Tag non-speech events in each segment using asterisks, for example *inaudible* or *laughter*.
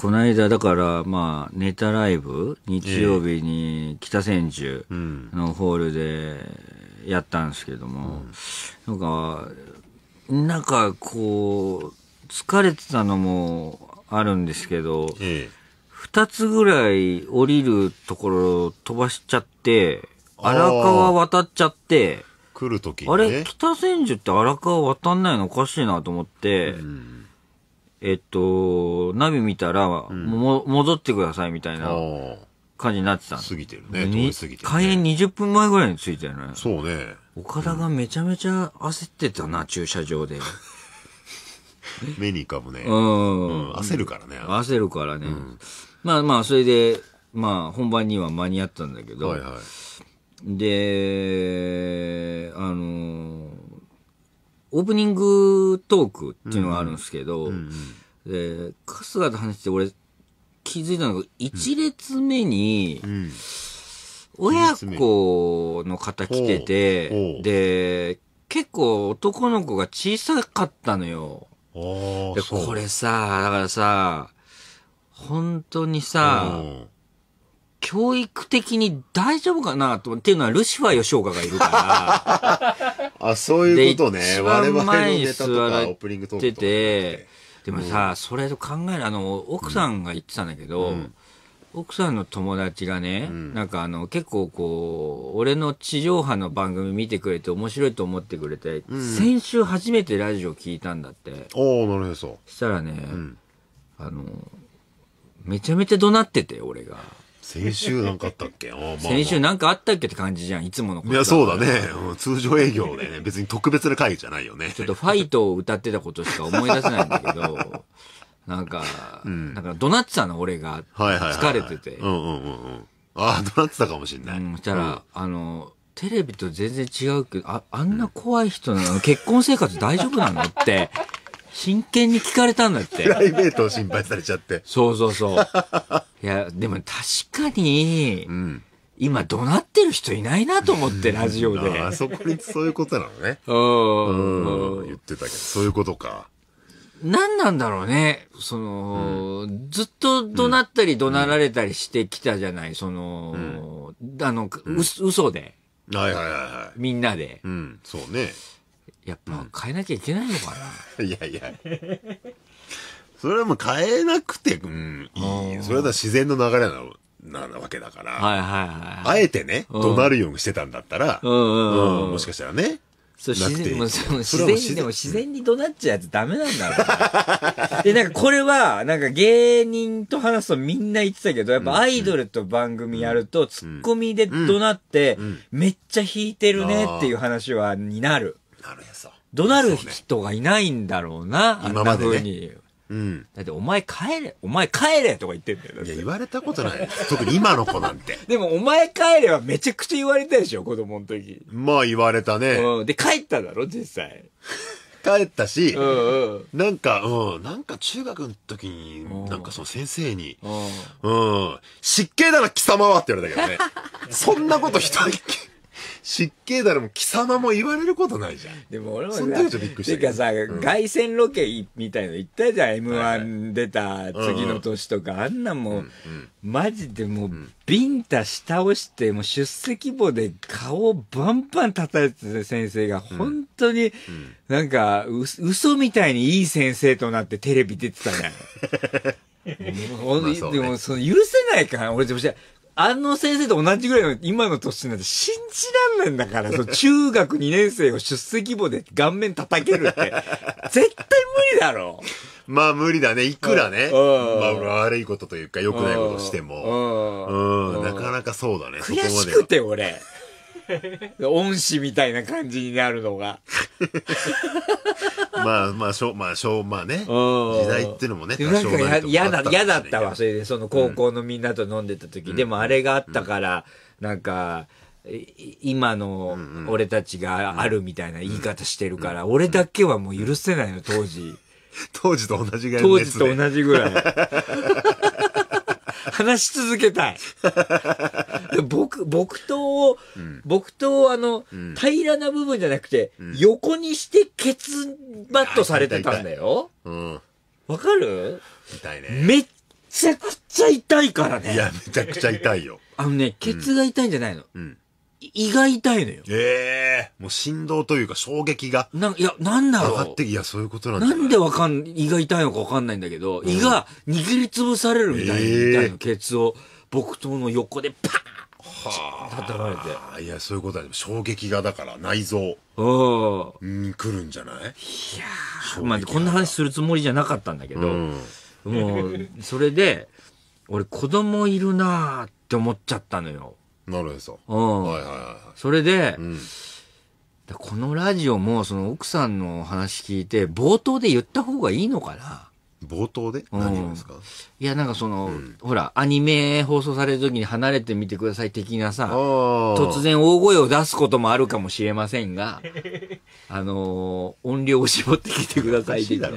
この間、だから、まあ、ネタライブ、日曜日に北千住うん。のホールでやったんですけども、なんか、なんかこう、疲れてたのもあるんですけど、ええ。二つぐらい降りるところ飛ばしちゃって、荒川渡っちゃって、来るときにね。あれ、北千住って荒川渡んないのおかしいなと思って、うん。えっと、ナビ見たら、も戻ってくださいみたいなあ感じになってた過ぎてるね。通にり過ぎてる、ね。開演20分前ぐらいに着いたよね。そうね。岡田がめちゃめちゃ焦ってたな、駐車場で。*laughs* 目に浮かぶね。ううんん。焦るからね。は焦るからね。まあまあ、それで、まあ、本番には間に合ったんだけど、いはい。で、あの、オープニングトークっていうのがあるんですけど、で、春日と話して俺気づいたのが、一列目にうん。親子の方来てて、うで、結構男の子が小さかったのよ。あで。これさ、だからさ、本当にさ、うん教育的に大丈夫かなと思っていうのはルシファー吉岡がいるから、*laughs* あ、そういうことね。我々のネタとかオープニングトーてクて、でもさ、それと考える、あの、奥さんが言ってたんだけど、奥さんの友達がね、なんかあの、結構こう、俺の地上波の番組見てくれて面白いと思ってくれて、先週初めてラジオ聞いたんだって。おおなるほどそしたらね、ん。あの、めちゃめちゃ怒鳴ってて、俺が。先週なんかあったっけ？*laughs* まあまあ先週なんかあったっけって感じじゃん、いつものこといや、そうだね。うん通常営業でね、別に特別な会じゃないよね。*laughs* ちょっとファイトを歌ってたことしか思い出せないんだけど、*laughs* なんか、なんか怒鳴ってたの、俺が。はいはいはいはい。疲れてて。うんうんうんうん。ああ、どうなってたかもしんない。うん、そしたら、あの、テレビと全然違うけど、あ、あんな怖い人なの、結婚生活大丈夫なのって、真剣に聞かれたんだってプ。ライベートを心配されちゃって。そうそうそう。*laughs* いや、でも確かに、うん。今怒鳴ってる人いないなと思って、ラジオで。ああそこにそういうことなのね。*laughs* うんうん。言ってたけど、そういうことか。何なんだろうね。その、ずっと怒鳴ったり怒鳴られたりしてきたじゃない。その、あの、う嘘で。はいはいはいはい。みんなで。うん、そうね。やっぱ変えなきゃいけないのかな。*laughs* いやいや。それはもう変えなくて、うん、いい。それは自然の流れな、なわけだから。はいはいはい。あえてね、うん怒鳴るようにしてたんだったら、うんもしかしたらね。そう、自然、も自然に、でも自然に怒鳴っちゃうやつダメなんだろうな。*laughs* で、なんかこれは、なんか芸人と話すとみんな言ってたけど、やっぱアイドルと番組やると、ツッコミで怒鳴って、めっちゃ弾いてるねっていう話は、になる。なるへそ。怒鳴る人がいないんだろうな、今までね風に。うん。だって、お前帰れ、お前帰れとか言ってんだよ。だっいや、て言われたことない。特に今の子なんて。*laughs* でも、お前帰れはめちゃくちゃ言われたでしょ、子供の時。まあ言われたね。うん。で、帰っただろ、実際。*laughs* 帰ったしう、んうん。なんか、うん、なんか中学の時にうん、なんかその先生に、うん。うん、湿気だな貴様はって言われたけどね。*laughs* そんなこと人に、湿気だらも貴様も言われることないじゃん。でも俺もさ、その時はちょっとびっくりしたてかさ、凱旋ロケみたいの行ったじゃん、M1 出た次の年とか、あんなんもう、マジでもう、ビンタし倒して、もう出席簿で顔バンバン叩いてた先生が、本当に、なんか、う嘘みたいにいい先生となってテレビ出てたじゃん。*laughs* でも、その、許せないから、俺でもしあの先生と同じぐらいの今の年になって信じらんないんだから、その中学2年生を出席簿で顔面叩けるって、*laughs* 絶対無理だろ。まあ無理だね。いくらね。うんまあ悪いことというか良くないことしても。うんうん。なかなかそうだね。そこ悔までは。しくて、俺。恩師みたいな感じになるのが。*laughs* まあまあ、しょう、まあ、しょう、まあね。うん時代っていうのもね、なんかや嫌だ、嫌だったわ、それで、その高校のみんなと飲んでた時。でもあれがあったから、なんか、い今の俺たちがあるみたいな言い方してるから、俺だけはもう許せないの、当時。*laughs* 当時と同じぐらいの当。時と同じぐらい。話し続けたい。で *laughs* 僕、木刀を、木刀をあの、平らな部分じゃなくて、横にしてケツバットされてたんだよ。うん。わかる？痛いね。めっちゃくちゃ痛いからね。いや、めちゃくちゃ痛いよ。あのね、ケツが痛いんじゃないの。うん。い胃が痛いのよ。ええもう振動というか衝撃がなんいや、なんだろ上がってき、いや、そういうことなんう。だなんでわかん、胃が痛いのかわかんないんだけど、胃が握りつぶされるみたいに痛いの、えーケツを。木刀の横でパーン叩かれて。あーいや、そういうことだ。衝撃がだから内臓、うん。うん、来るんじゃない？まあ、こんな話するつもりじゃなかったんだけど、うん。もう、それで、俺子供いるなーって思っちゃったのよ。なるへそ。うん。はいはいはそれでい。う、ん。このラジオもその奥さんの話聞いて、冒頭で言った方がいいのかな？冒頭で？うん何をですか？いや、なんかその、ほら、アニメ放送される時に離れてみてください的なさ、突突。然大声を出すこともあるかもしれませんが、*laughs* あのー音量を絞ってきてください的な。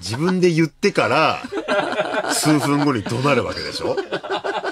自分で言ってから、数分後に怒鳴るわけでしょ？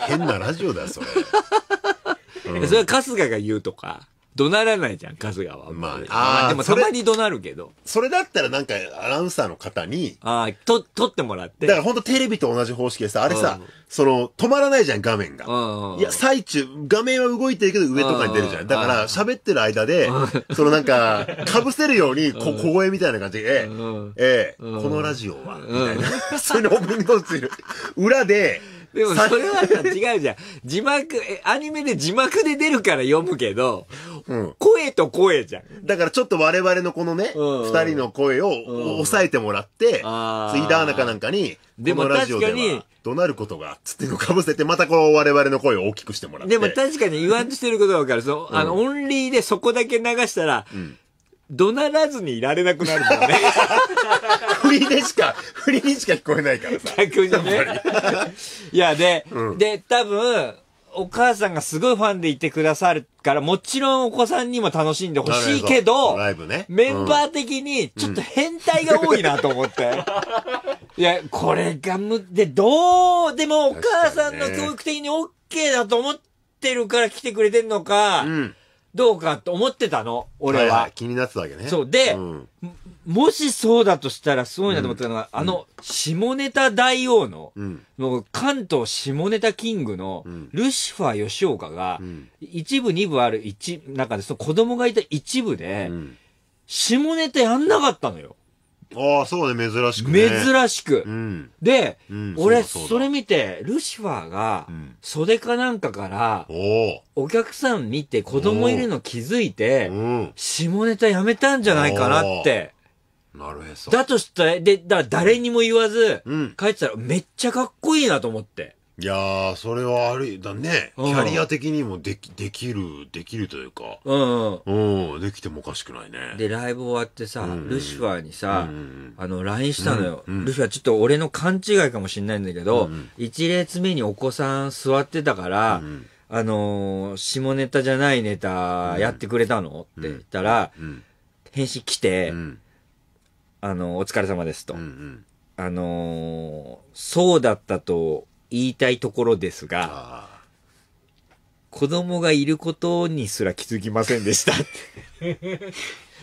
変なラジオだよ、それ。*laughs* それは春日が言うとか、怒鳴らないじゃん、春日は。まあねまでもたまに怒鳴るけど。それだったらなんかアナウンサーの方に、ああ、と、撮ってもらって。だからほんとテレビと同じ方式でさ、あれさうん、その、止まらないじゃん、画面が。うんいや、最中、画面は動いてるけど上とかに出るじゃ。うんんだから、喋ってる間で、そのなんか、被せるように、こ小声みたいな感じで、えうんえこのラジオは、みたいな。*laughs* そういうのオープニングノーツいる。裏で、でもさそれはさ違うじゃん。字幕、え、アニメで字幕で出るから読むけど、うん。声と声じゃん。だからちょっと我々のこのね、うん二人の声を抑えてもらって、ツイあーッターなんかなんかに、でもこのラジオで確かには、怒鳴ることが、つっていうのを被せて、またこう我々の声を大きくしてもらって。でも確かに言わんとしてることがわかる。その、あの、オンリーでそこだけ流したら、ん怒鳴らずにいられなくなるもんね。*laughs* 振りでしか、振りにしか聞こえないからさ。逆にね。いや、で、うんで、多分、お母さんがすごいファンでいてくださるから、もちろんお子さんにも楽しんでほしいけど、ライブね。メンバー的に、ちょっと変態が多いなと思って。いや、これがむ、で、どう、でもお母さんの教育的に OK だと思ってるから来てくれてんのか、うん。どうかと思ってたの、俺は。いはい気になってたわけね。そうでんもしそうだとしたらすごいなと思ったのが、あの、下ネタ大王の、うん。もう関東下ネタキングのうんルシファー吉岡が、うん一部二部ある一、中でその子供がいた一部で、うん。下ネタやんなかったのよ。ああ、そうね、珍しくね。珍しく。うん。で、うん俺、そそれ見て、ルシファーがうん、袖かなんかから、おお客さん見て子供いるの気づいて。下ネタやめたんじゃないかなって。なるへそ。だとしたら、で、だ誰にも言わず、うん。帰ってたらめっちゃかっこいいなと思って。いやー、それはある、だね。キうんャリア的にもでき、できる、できるというか。うんうん。うん、できてもおかしくないね。で、ライブ終わってさ、うんルシファーにさ、うんあの、LINE したのよ。うんうんルシファーちょっと俺の勘違いかもしんないんだけど、うん一列目にお子さん座ってたから、うんあのー下ネタじゃないネタやってくれたの、って言ったら、うん。返信来て、うん。あの、お疲れ様ですと。うんうん。あのーそうだったと言いたいところですが、あ子供がいることにすら気づきませんでしたって。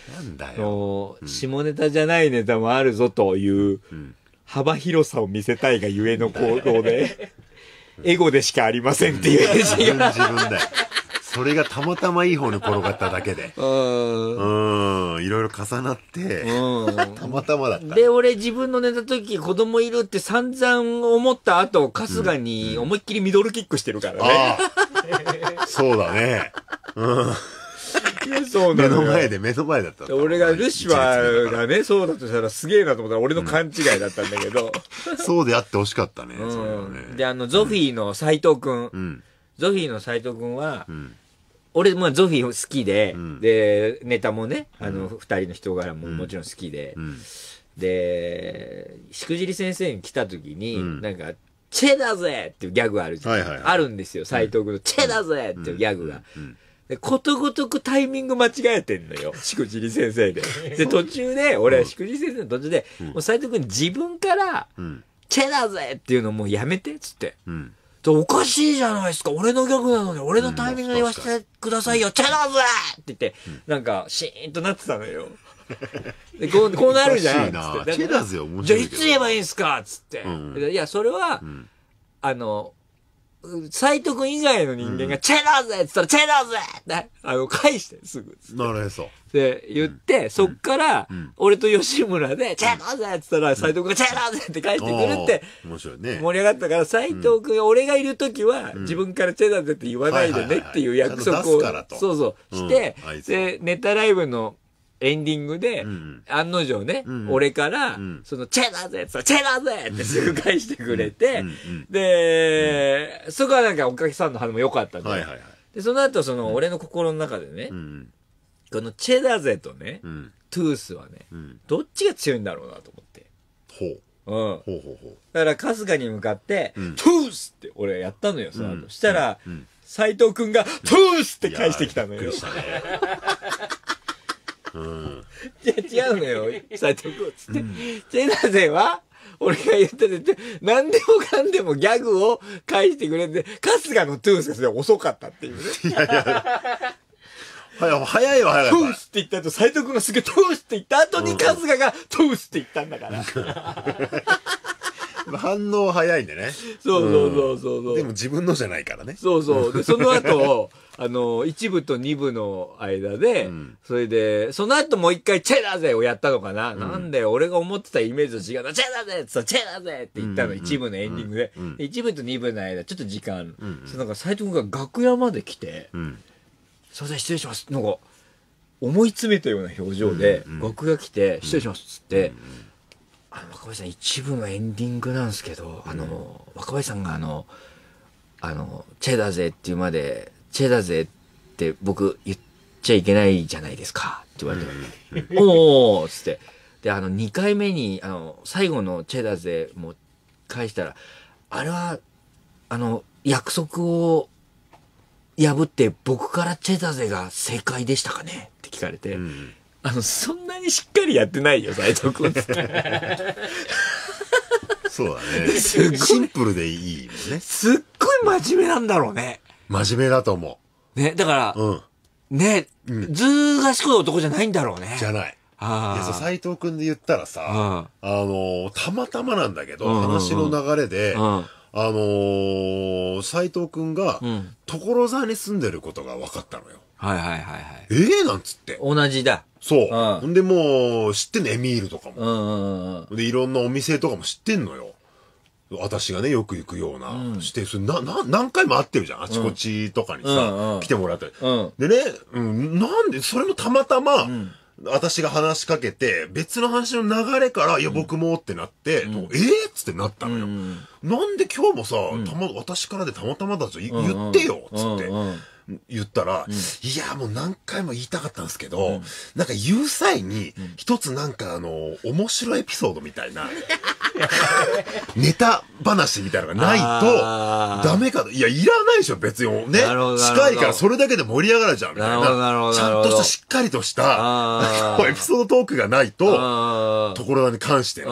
あ。*laughs* なんだあよ。の下ネタじゃないネタもあるぞといううん。幅広さを見せたいがゆえの行動で、エゴでしかありませんっていう。自分だよ。それがたまたまいい方に転がっただけで。*laughs* うんうん、いろいろ重なって、うんたまたまだった。で、俺自分の寝た時子供いるって散々思った後、春日に思いっきりミドルキックしてるからね。ああ、そうだね。うん。そう目の前で、目の前だった。俺がルシファーがね、そうだとしたらすげえなと思ったら俺の勘違いだったんだけど。そうであってほしかったね、それはうん。ね。で、あの、ゾフィーの斎藤くん。うん。ゾフィーの斎藤くんはう、ん。俺、まあ、ゾフィー好きで、うんで、ネタもね、あの、二人の人柄ももちろん好きで、うん。で、しくじり先生に来た時に、うんなんか、チェだぜっていうギャグあるじゃん。はいはいはいあるんですよ、斎藤君の。チェだぜっていうギャグが。ことごとくタイミング間違えてんのよ。しくじり先生で。*laughs* で、途中で、俺はしくじり先生の途中で、もう斎藤君自分から、うん。チェだぜっていうのもうやめてっつって。うん。でおかしいじゃないですか。俺の曲なのに、俺のタイミングで言わせてくださいよ。チェだぜって言って、なんか、シーンとなってたのよ。でこう *laughs* こうなるじゃん。チェダーゼ面じゃあいつ言えばいいんすか？っつって、いやそれは、ん。あの斎藤君以外の人間が、チェダーゼっつったら、チェダーゼって、あの、返して、すぐ。なるへそ。で、言って、そっからん、俺と吉村で、チェダーゼっつったら、斎藤君がチェダーゼって返してくるって、面白いね。盛り上がったから、斎藤君、俺がいるときは、自分からチェダーゼって言わないでねっていう約束はいはいをはい。ちゃんと出すから、と。そうそう、してで、ネタライブのエンディングでん、案の定ねん、俺からん、その、チェダーゼってチェダーゼってすぐ返してくれてで、そこはなんかおかげさんの反応も良かったんではいはいはい。で、その後、その、俺の心の中でねう、ん。このチェダーゼとねう、ん。トゥースはね、うん。どっちが強いんだろうなと思って。ほう。うん。ほうほうほだから、春日に向かって、んトゥースって俺やったのよ、その後。うんしたらうん、斎藤くんが、トゥースってう。返してきたのよびっくり。したね。うん。いや、違うのよ、*laughs* 斎藤くん。つって。チェダーゼは、俺が言ったでって、何でもかんでもギャグを返してくれて、春日のトゥースがそれ遅かったっていうね。早い、早いわ、早いわトゥー。スって言った後、斎藤くんがすげえトゥースって言った後に春日がトゥースって言ったんだから。*laughs* *laughs* 反応早いんでね。そうそうそうそうそう。でも自分のじゃないからね。そうそう。で、その後、あの、一部と二部の間で、んそれで、その後もう一回チェダーゼをやったのかな、なんで俺が思ってたイメージと違うな、チェダーゼって言ったらチェダーゼって言ったの、うん一部のエンディングで。うん部と二部の間、ちょっと時間ある。んそのなんか斎藤君が楽屋まで来て、うん。すいません、失礼します。なんか、思い詰めたような表情で、うんうん楽屋来て、失礼しますっつって、あの、若林さん、一部のエンディングなんですけど、あの、若林さんがあの、あの、チェダーゼっていうまで、チェダーゼって僕言っちゃいけないじゃないですかって言われて、おーっつって。で、あの、2回目に、あの、最後のチェダーゼも返したら、あれは、あの、約束を破って僕からチェダーゼが正解でしたかね？って聞かれて、うん。あの、そんなにしっかりやってないよ、斎藤君って。そうだね。シンプルでいいもんね。すっごい真面目なんだろうね。真面目だと思ね、だから、う。うん。ね、うんずー賢い男じゃないんだろうね。じゃない。ああ。斎藤くんで言ったらさ、ああのーたまたまなんだけど、うんうんうん話の流れで、うんあのー、斎藤くんが、うん所沢に住んでることが分かったのよ。はいはいはいはい。ええなんつって。同じだ。そう。んほんでもう、知ってんの、エミールとかも。うんうんうん。で、いろんなお店とかも知ってんのよ。私がね、よく行くような、うんして、それな、な、何回も会ってるじゃん。あちこちとかにさ、うんうん来てもらったり。うん。でね、うん、なんで、それもたまたま、ん私が話しかけて、別の話の流れから、いや、僕もってなって、んええっつってなったのよ。うんなんで今日もさ、たま、私からでたまたまだとい言ってよ、つって。うんうん言ったら、いや、もう何回も言いたかったんですけど、なんか言う際に、一つなんかあの、面白いエピソードみたいな、*laughs* ネタ話みたいなのがないと、ダメかと。いや、いらないでしょ、別に。ね。近いからそれだけで盛り上がるじゃん、みたいな。なちゃんとしたしっかりとした、エピソードトークがないと、あところに関して。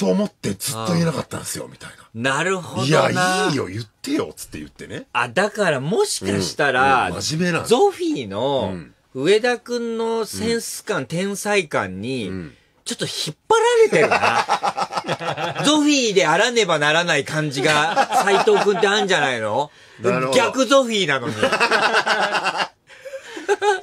と思ってずっと言えなかったんですよ、みたいなるほな。どな。いや、いいよ、言ってよ、つって言ってね。あ、だからもしかしたら、うんうん真面目なゾフィーのうん上田くんのセンス感、天才感に、んちょっと引っ張られてるな。*laughs* ゾフィーであらねばならない感じが、斎藤くんってあるんじゃないの？逆ゾフィーなのに。*laughs*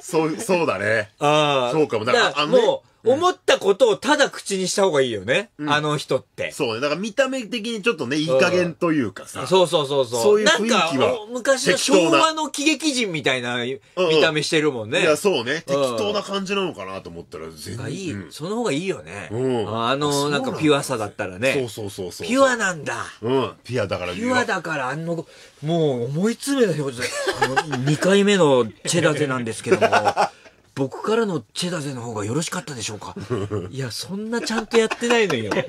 そう、そうだね。ああ。そうかもだだかからもう、思ったことをただ口にした方がいいよね。あの人って。そうね。だから見た目的にちょっとね、いい加減というかさ。そうそうそうそう。そういう雰囲気はなんか、お昔の適当な昭和の喜劇人みたいな見うんた目してるもんね。いや、そうね。適当な感じなのかなと思ったら全然。がいい、うんその方がいいよね。うんあの、あそうなんだなんかピュアさだったらね。そうそうそうそう。ピュアなんだ。うん。ピュアだからピュアだから、あの、もう思い詰めた表情で、あの、2回目のチェダゼなんですけども、*laughs* 僕からのチェダゼの方がよろしかったでしょうか？*laughs* いや、そんなちゃんとやってないのよ。*laughs*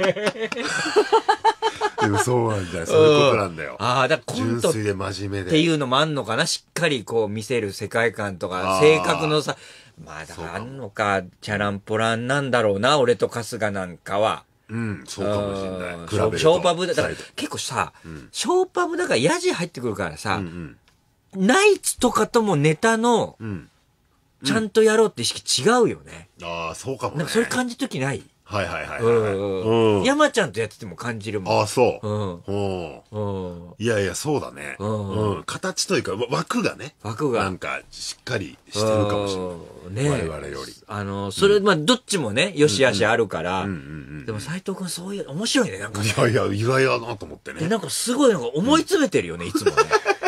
でもそうなんだよ。そういうことなんだよ。ああ、だからコントっ純粋で真面目で。ていうのもあんのかな？しっかりこう見せる世界観とか、性格のさ、まあだからあんのか、チャランポランなんだろうな、俺と春日なんかは。うん、そうかもしれない。ショーパブだ。だから結構さ、ショーパブだからヤジ入ってくるからさ、ドうんナイツとかともネタのうん。うん。ちゃんとやろうって意識違うよね。ああ、そうかもね。なんかそれ感じるときない？はいはいはいはい。うん。うん山ちゃんとやってても感じるもん。ああ、そう。うん。うん。うん。いやいや、そうだね。うんうん。形というか、わ枠がね。枠が。なんか、しっかりしてるかもしれない。うんね我々より。あの、それ、まあ、どっちもね、よしあしあるから、うんうんでも斎藤君そういう、面白いね、なんかうん。ねい。やいや、意外やなと思ってで、ね。なんかすごい、なんか思い詰めてるよね、いつもね。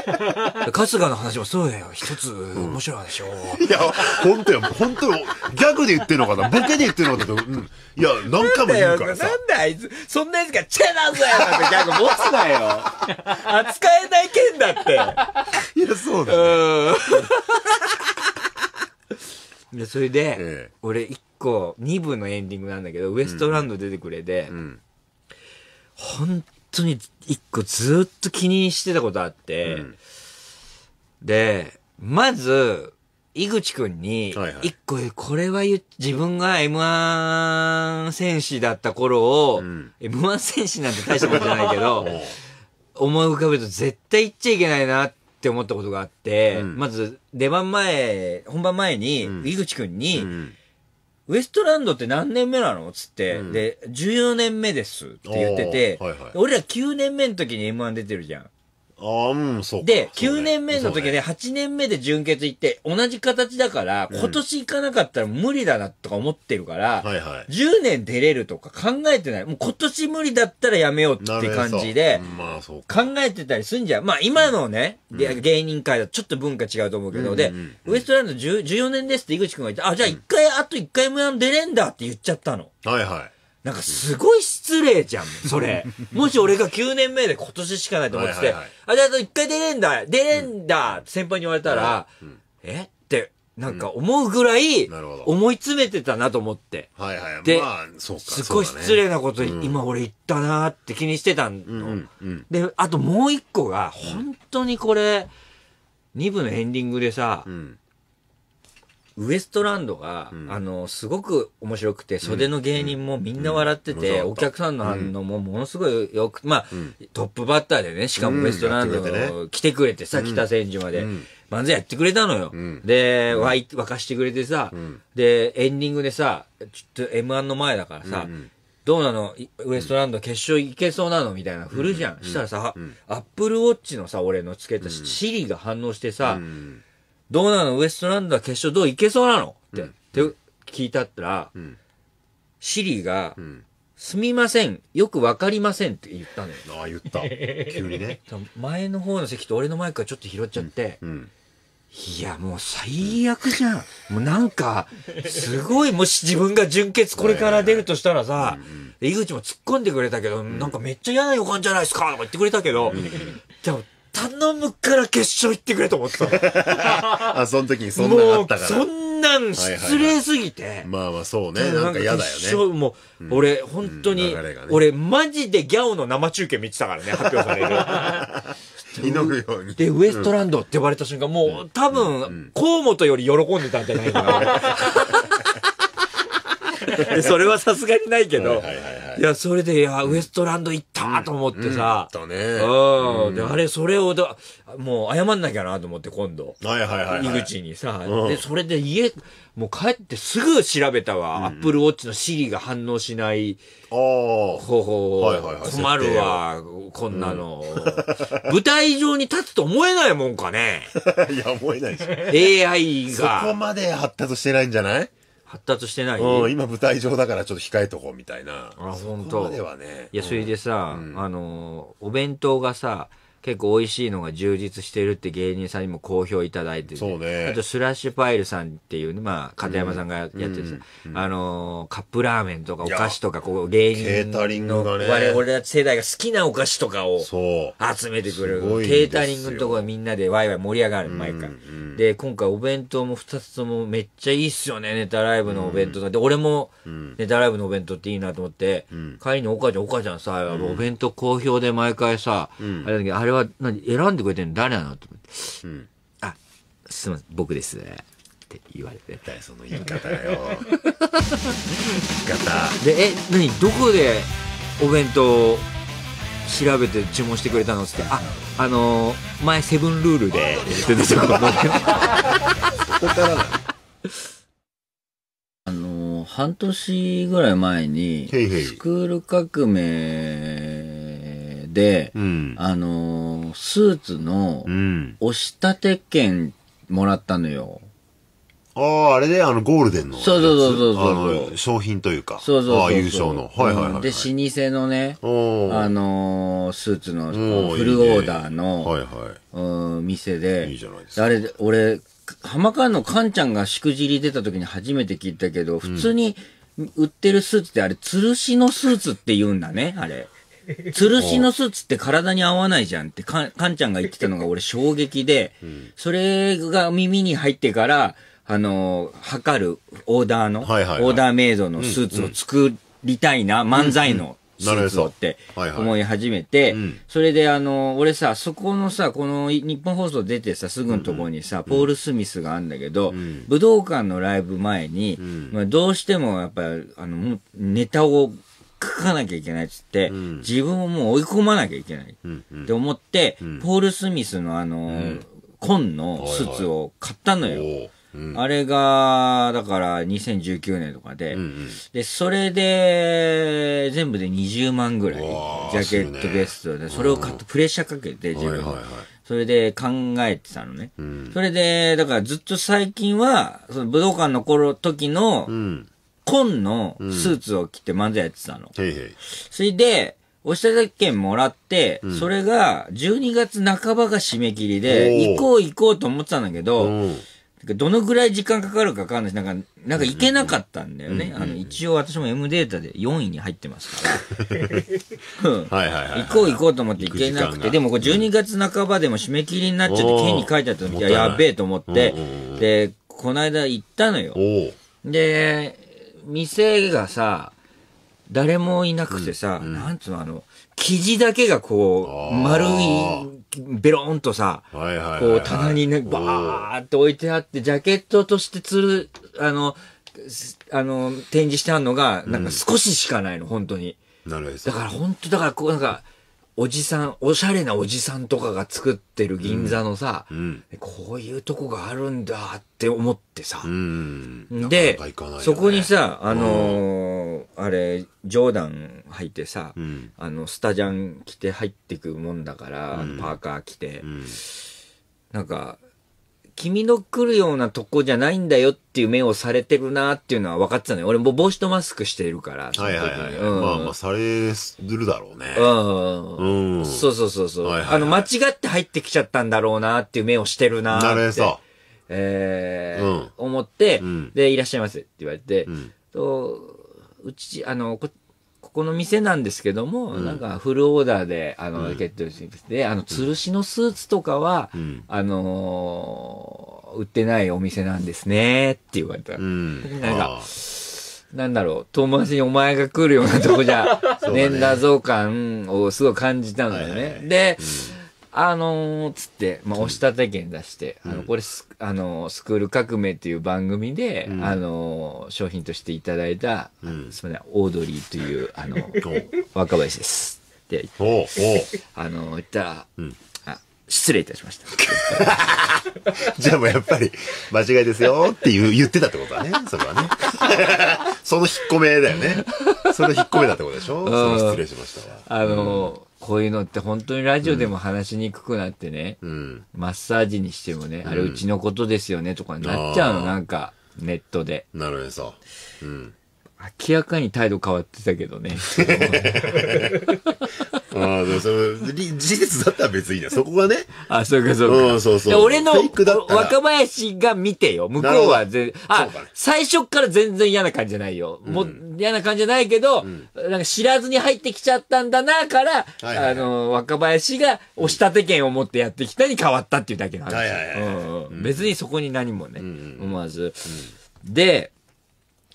*laughs* 春日の話もそうだよ。一つ、面白い話を。いや、本当よ、本当よ。ギャグで言ってるのかな？ボケで言ってるのかと、うん。いや、何回も言うからさ。なんであいつ、そんなやつが、チェなんだよなんてギャグ持つなよ。*laughs* 扱えない剣だって。いや、そうだね。うん。で、それで、ええ俺一個、二部のエンディングなんだけど、ウエストランド出てくれで、うん。本当に一個ずっと気にしてたことあって、うん。で、まず、井口くんに一個、これは自分が M1 戦士だった頃を、うん。M1 戦士なんて大したことじゃないけど、*laughs* 思い浮かべると絶対言っちゃいけないなって思ったことがあって、うん。まず出番前、本番前に、うん。井口くんに、うんウエストランドって何年目なの？つって、うん。で、14年目ですって言ってて、はいはい。俺ら9年目の時に M1 出てるじゃん。ああ、うん、そうか。で、そうね9年目の時そうねで8年目で準決行って、同じ形だから、うん今年行かなかったら無理だなとか思ってるから、はいはい。10年出れるとか考えてない。もう今年無理だったらやめようって感じでなる、ほどまあ、そうか。考えてたりすんじゃん。まあ今のね、で芸人界だとちょっと文化違うと思うけど、でうんうんうん、ウエストランド10 14年ですって井口くんが言って、あ、じゃあ一回、あと一回も出れんだって言っちゃったの。はいはい。なんかすごい失礼じゃん、それ。もし俺が9年目で今年しかないと思ってて、はいはいはいあ、じゃあ一回出れんだ、出れんだって先輩に言われたら、うんえって、なんか思うぐらい思い詰めてたなと思って。はいはい。でまあ、そうか。すごい失礼なこと、うん今俺言ったなって気にしてたの。うんうんうん。で、あともう一個が、本当にこれ、2部のエンディングでさ、うん。ウエストランドが、うん。あの、すごく面白くて、袖の芸人もみんな笑ってて、うん。お客さんの反応もものすごいよく、まあ、うんトップバッターでね、しかもウエストランドね。来てくれてさ、北千住まで、うん。漫才やってくれたのよ。うん。で、わい、沸かしてくれてさ、ん。で、エンディングでさ、ちょっと M1 の前だからさ、うんうん。どうなの？いウエストランド決勝行けそうなの？みたいな振るじゃん。したらさ、うん。アップルウォッチのさ、俺のつけたシリが反応してさ、うんどうなの？ウエストランドは決勝どういけそうなの？って、うんって聞いたったら、うんシリが、うん。すみません、よくわかりませんって言ったのよ。ああ、言った。急にね。*laughs* 前の方の席と俺のマイクがちょっと拾っちゃって、うん。いや、もう最悪じゃん。もうなんか、すごい、もし自分が純潔これから出るとしたらさ、井口も突っ込んでくれたけど、なんかめっちゃ嫌な予感じゃないですか？とか言ってくれたけど、でも、頼むから決勝行ってくれと思ってたの。*laughs* あ、その時にそんなのあったから。そんなん失礼すぎて。まあまあそうね。なんか嫌だ決よね。勝もう、俺、本当に、流れがね俺、マジでギャオの生中継見てたからね、*laughs* 発表される。祈るように。で、ウエストランドって呼ばれた瞬間、もう、多分、河本より喜んでたんじゃないかな。*laughs* でそれはさすがにないけど、はいはいはいはいいや、それで、いや、ウエストランド行ったと思ってさ、だね。うん。で、あれ、それをだ、もう謝んなきゃなと思って、今度。はいはいはいはい。井口にさ、うんで、それで家、もう帰ってすぐ調べたわ。アップルウォッチのシリが反応しないああ。方法、はいはいはい困るわ、こんなの。*laughs* 舞台上に立つと思えないもんかね。*laughs* いや、思えないでしょ。AI そこがまで発達してないんじゃない？発達してない？うん、今舞台上だからちょっと控えとこうみたいな。あ本当そこまではね。いや、それでさ、うんあの、お弁当がさ、結構美味しいのが充実してるって芸人さんにも好評いただいてて。そうね。あと、スラッシュパイルさんっていうね、まあ、片山さんがやっててさ、うん。あの、カップラーメンとかお菓子とか、こう、芸人のケータリングがね。我々俺たち世代が好きなお菓子とかをそう。集めてくるケータリングのところみんなでワイワイ盛り上がる、毎回。うんで、今回お弁当も2つともめっちゃいいっすよね、ネタライブのお弁当で、俺もん。ネタライブのお弁当っていいなと思って、ん。帰りにお母ちゃん、お母ちゃん。さ、お弁当好評で毎回さ、ん。あれだけど、あれは何選んでくれてるの？誰なの？って思って、うん。あ、すいません、僕です。って言われて。その言い方よ。言い方。で、え、何どこでお弁当調べて注文してくれたの？っつって、あ、あのー前セブンルールで、って出てここからな半年ぐらい前に、スクール革命で、うん。あのー、スーツのうん。押し立て券もらったのよ。ああ、あれで、あの、ゴールデンの。そうそうそうそうそう商品というか。そうそうそうそう。ああ、優勝の。はいはいはい、はい。うんで、老舗のね、あのースーツのフルオーダーの、はいはい。うん店で、いいじゃないですかあれ、俺、浜カンのカンちゃんがしくじり出た時に初めて聞いたけど、普通に売ってるスーツってあれ、吊るしのスーツって言うんだね、あれ。*laughs* 吊るしのスーツって体に合わないじゃんってかん、かんちゃんが言ってたのが俺衝撃で、それが耳に入ってから、あの、測るオーダーの、オーダーメイドのスーツを作りたいな、漫才のスーツをって思い始めて、ん。それであの、俺さ、そこのさ、この日本放送出てさ、すぐのところにさ、ポール・スミスがあるんだけど、武道館のライブ前に、まあ、どうしてもやっぱり、あの、ネタを書かなきゃいけないっつって、自分をもう追い込まなきゃいけないって思って、ポール・スミスのあの、紺のスーツを買ったのよ。おーうん。あれが、だから2019年とかで、うんうん。で、それで、全部で20万ぐらい、ジャケットベストで、それを買ってプレッシャーかけて、自分がはいはいはい。それで考えてたのね。うん。それで、だからずっと最近は、その武道館の頃、時のう、ん。紺のスーツを着て漫才やってたの。へいへい。それで、お下だ券もらって、それが12月半ばが締め切りで、おー行こう行こうと思ってたんだけど、うん。どのぐらい時間かかるかわかんないし、なんか、なんか行けなかったんだよね。あの、一応私も M データで4位に入ってますから。う *laughs* んはいはいはい。行こう行こうと思って行けなくて、行く時間がでもこれ12月半ばでも締め切りになっちゃって、おー県に書いてあった時はもったいないやべえと思ってうんうんうん、で、この間行ったのよお。お。で、店がさ、誰もいなくてさ、なんつうの、あの、生地だけがこう、丸い、ベローンとさ、はいはいはいはい。こう棚にね、バーって置いてあって、ジャケットとしてつる、あの、すあの、展示してあるのが、なんか少ししかないの、本当に。なるほど。だから本当だからこうなんか、おじさん、おしゃれなおじさんとかが作ってる銀座のさ、うん。こういうとこがあるんだって思ってさう。ん。でねそこに、さ、あのーあれ、ジョーダン履いてさ、うん。あの、スタジャン着て入ってくもんだから、パーカー着て、うん。なんか、君の来るようなとこじゃないんだよっていう目をされてるなっていうのは分かってたのよ。俺も帽子とマスクしてるから。はい時はいはい。うんまあまあ、されるだろうね。うん。うん。そうそうそうそう、はいはいはいあの、間違って入ってきちゃったんだろうなっていう目をしてるなって。なるへそ。えーうん思って、うんで、いらっしゃいませって言われて、うん。とうち、あの、こ、ここの店なんですけども、なんかフルオーダーで、あの、ゲットして、あの、吊るしのスーツとかは、うん。あのー売ってないお店なんですねって言われた。うん。なんかあなんだろう、友達にお前が来るようなとこじゃ、*laughs* 年だ増感をすごい感じたんだよね。はいはいで、あのーつって、まあ、押し立て券出して、あの、これス、あのースクール革命っていう番組で、うんあのー商品としていただいた、うんすみません、オードリーという、あの、ー若林です。で、おうおうあのー言ったら、んあ、失礼いたしました。*laughs* じゃあもうやっぱり、間違いですよって言う言ってたってことだね。それはね。*laughs* その引っ込めだよね。その引っ込めだってことでしょその失礼しましたわ。あのーこういうのって本当にラジオでも話しにくくなってね、うん。マッサージにしてもね、あれうちのことですよねとかになっちゃうの、なんか、ネットで。なるほどそう。うん。明らかに態度変わってたけどね。*laughs* ああ、でもその、り事実だったら別にいいんだよ。そこがね。あ、そうかそうか。うんそうそうで俺の若林が見てよ。向こうは全あね、最初っから全然嫌な感じじゃないよ。もう嫌な感じじゃないけど、なんか知らずに入ってきちゃったんだな、から、はいはいはいあの、若林が押し立て券を持ってやってきたに変わったっていうだけの話。はいはいはい別にそこに何もね、ん思わず。で、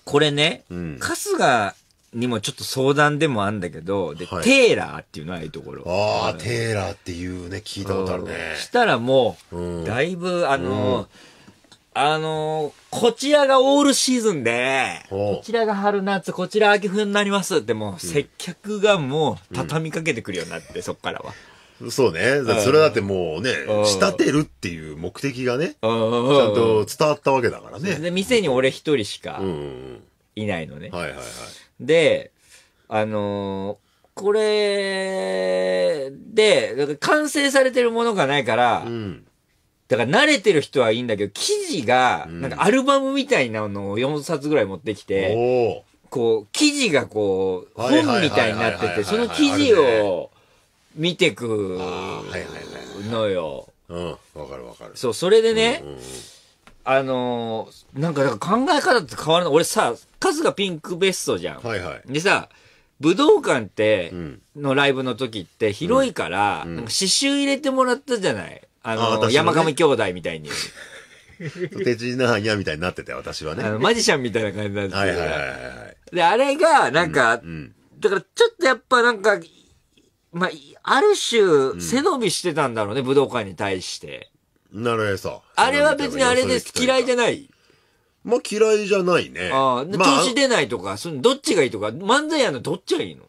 これね、ん春日にもちょっと相談でもあんだけど、で、はいテーラーっていうのはああいうところ。ああ、テーラーっていうね、聞いたことあるね。したらもう、うんだいぶ、あの、あの、こちらがオールシーズンで、こちらが春夏、こちら秋冬になりますってもう、接客がもう畳みかけてくるようになって、そっからは。そうね。だってそれだってもうねうん、仕立てるっていう目的がね、ちちゃんと伝わったわけだからね。で、店に俺一人しかいないのね。はいはいはい。で、あのーこれで、完成されてるものがないから、うん。だから慣れてる人はいいんだけど、記事が、うんなんかアルバムみたいなのを4冊ぐらい持ってきて、おお。こう、記事がこう、本みたいになってて、その記事を見てくあーはいはいはいのよ。うん。わかるわかる。そう、それでね、うんうんあのーなんか、だから考え方って変わらない。俺さ、数がピンクベストじゃん。はいはい。でさ、武道館って、うん。のライブの時って広いから、うんなんか刺繍入れてもらったじゃない？あの、あね山上兄弟みたいに。*laughs* 手品はにゃみたいになってたよ、私はね。マジシャンみたいな感じなんですはいはいはいはいはい。で、あれが、なんか、うん。だからちょっとやっぱなんか、まあ、ある種、背伸びしてたんだろうね、武道館に対して。なるほど。あれは別にあれです。嫌いじゃない？まあ嫌いじゃないね。ああ、でまあ調子出ないとか、そのどっちがいいとか、漫才やのどっちがいいの？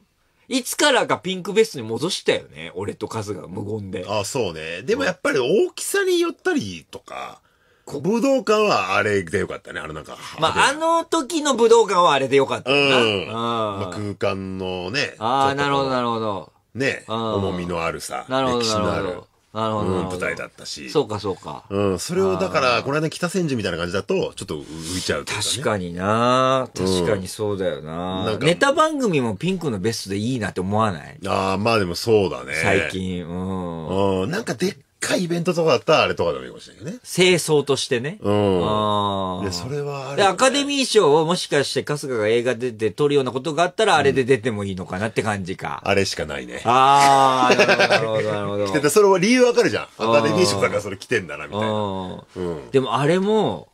いつからかピンクベストに戻したよね。俺とカズが無言で。あそうね。でもやっぱり大きさによったりとか、武道館はあれでよかったね。あのなんか。まあ、あの時の武道館はあれでよかったうん。まあ、あ空間のね。あー、なるほど、なるるほど。ね。うん重みのあるさ。なるほど、歴史のあるなるほど。。なるほど。うん舞台だったし。そうか、そうか。うん。それをだから、この間北千住みたいな感じだと、ちょっと浮いちゃうというか、ね。確かにな確かにそうだよな、なんかネタ番組もピンクのベストでいいなって思わない？ああ、まあでもそうだね。最。近。うん。うん。なんかでっかいイベントとかだったらあれとかでもいいかもしれないけどね。清掃としてね。うん。ああ。で、それはあれ、で、アカデミー賞をもしかして春日が映画出て撮るようなことがあったら、あれで出てもいいのかなって感じか。あれしかないね。ああ、なるほど、なるほど、なるほで、それは理由わかるじゃん。アカデミー賞だからそれ来てんだな、みたいな。ど。うん。うん。でもあれも、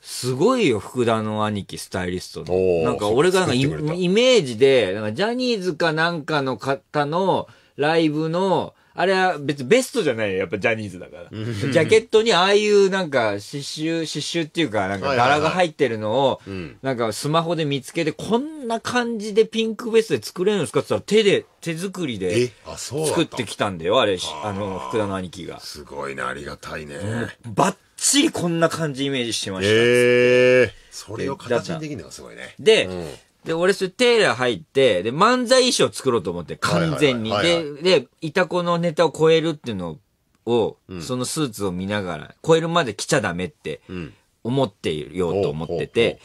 すごいよ、福田の兄貴、スタイリストの。なんか俺がなんかイメージで、なんかジャニーズかなんかの方のライブの、あれは別にベストじゃないよ。やっぱジャニーズだから。ジャケットにああいうなんか刺繍、刺繍っていうかなんか柄が入ってるのを、うん。なんかスマホで見つけて、こんな感じでピンクベストで作れるんですかって言ったら手で、手作りで作ってきたんだよ、あれ、ああの、福田の兄貴が。すごいね、ありがたいね。バッチリこんな感じイメージしてました。ええそれを形にできるのがすごいね。で、うんで、俺それテーラー入って、で、漫才衣装作ろうと思って、完全に。で、で、イタコのネタを超えるっていうのを、うんそのスーツを見ながら、超えるまで来ちゃダメってうん。思っていようと思ってて、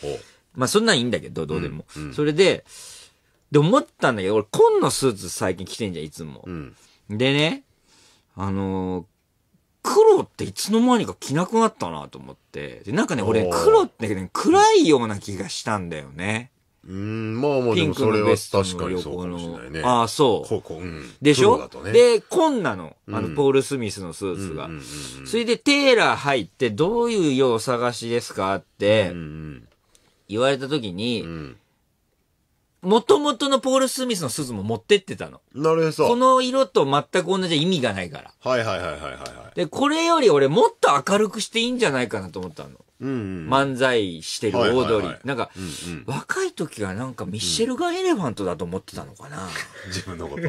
まあそんなんいいんだけど、どうでも。うんうんそれで、で、思ったんだけど、俺、紺のスーツ最近着てんじゃん、いつもう。ん。でね、あのー黒っていつの間にか着なくなったなと思って。で、なんかね、俺、黒ってね、暗いような気がしたんだよね。うん、まあまあもそれは確かにそうか。もしれないね。ああ、そう。こうこう、うん。でしょ？ね。で、紺なの。あの、うんポール・スミスのスーツが。うんうんうんうんそれで、テーラー入って、どういう色をお探しですかってうん言われた時にうんう、ん。元々のポール・スミスのスーツも持ってってたの。なるへそ。この色と全く同じ意味がないから。はいはいはいはいはいはい。で、これより俺もっと明るくしていいんじゃないかなと思ったの。漫才してるはい大通り。はいはいなんか、うんうん。若い時はなんかミッシェルガン・エレファントだと思ってたのかな。*laughs* 自分のこと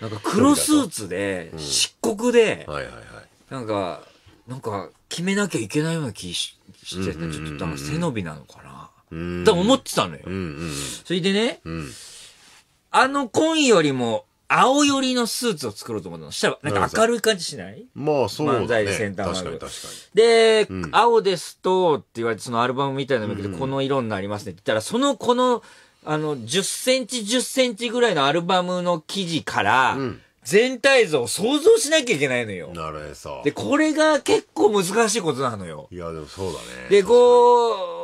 なんか黒スーツで、漆黒で、はいはいはい。なんか、なんか決めなきゃいけないような気ししてて、うんうんうんうんちょっとなんか背伸びなのかな。うんと思ってたのようん。うんそれでね、うん。うん。あの紺よりも青寄りのスーツを作ろうと思ったの。したら、なんか明るい感じしない？まあそうだね。漫才でセンター確かに確かで、うん青ですと、って言われて、そのアルバムみたいなの見て、うんうんこの色になりますねって言ったら、その、この、あの、10センチ、10センチぐらいのアルバムの生地から、うん全体像を想像しなきゃいけないのよに。。なるへそ。で、これが結構難しいことなのよ。いやでもそうだね。で、こう、あ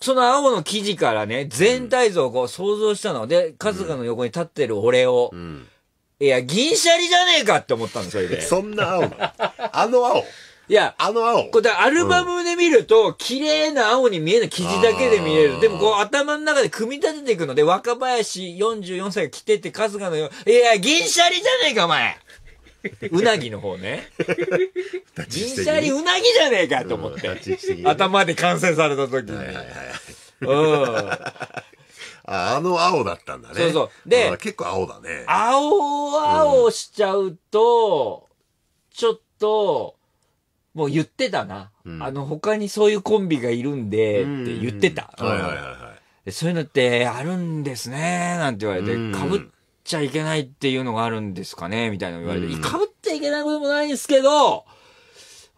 その青の生地からね、全体像をこう想像したの。で、春日の横に立ってる俺を、うん。いや、銀シャリじゃねえかって思ったの、それで。*laughs* そんな青なの？あの青？いや、あの青？これアルバムで見ると、綺麗な青に見えない生地だけで見える。でもこう頭の中で組み立てていくので、若林44歳が着てて春日のよ、いや、銀シャリじゃねえか、お前うなぎの方ね。銀シャリうなぎじゃねえかと思って。立ち位置的に頭で完成された時に。はいはいはい。うん。あ、あの青だったんだね。そうそうであ結構青だね。青、青しちゃうと、ちょっと、もう言ってたな。うんあの、他にそういうコンビがいるんで、って言ってた。はいはいはいはい。でそういうのってあるんですね、なんて言われて、うんかぶっちゃいけないっていうのがあるんですかね、みたいなの言われて、うんかぶっちゃいけないこともないんですけど、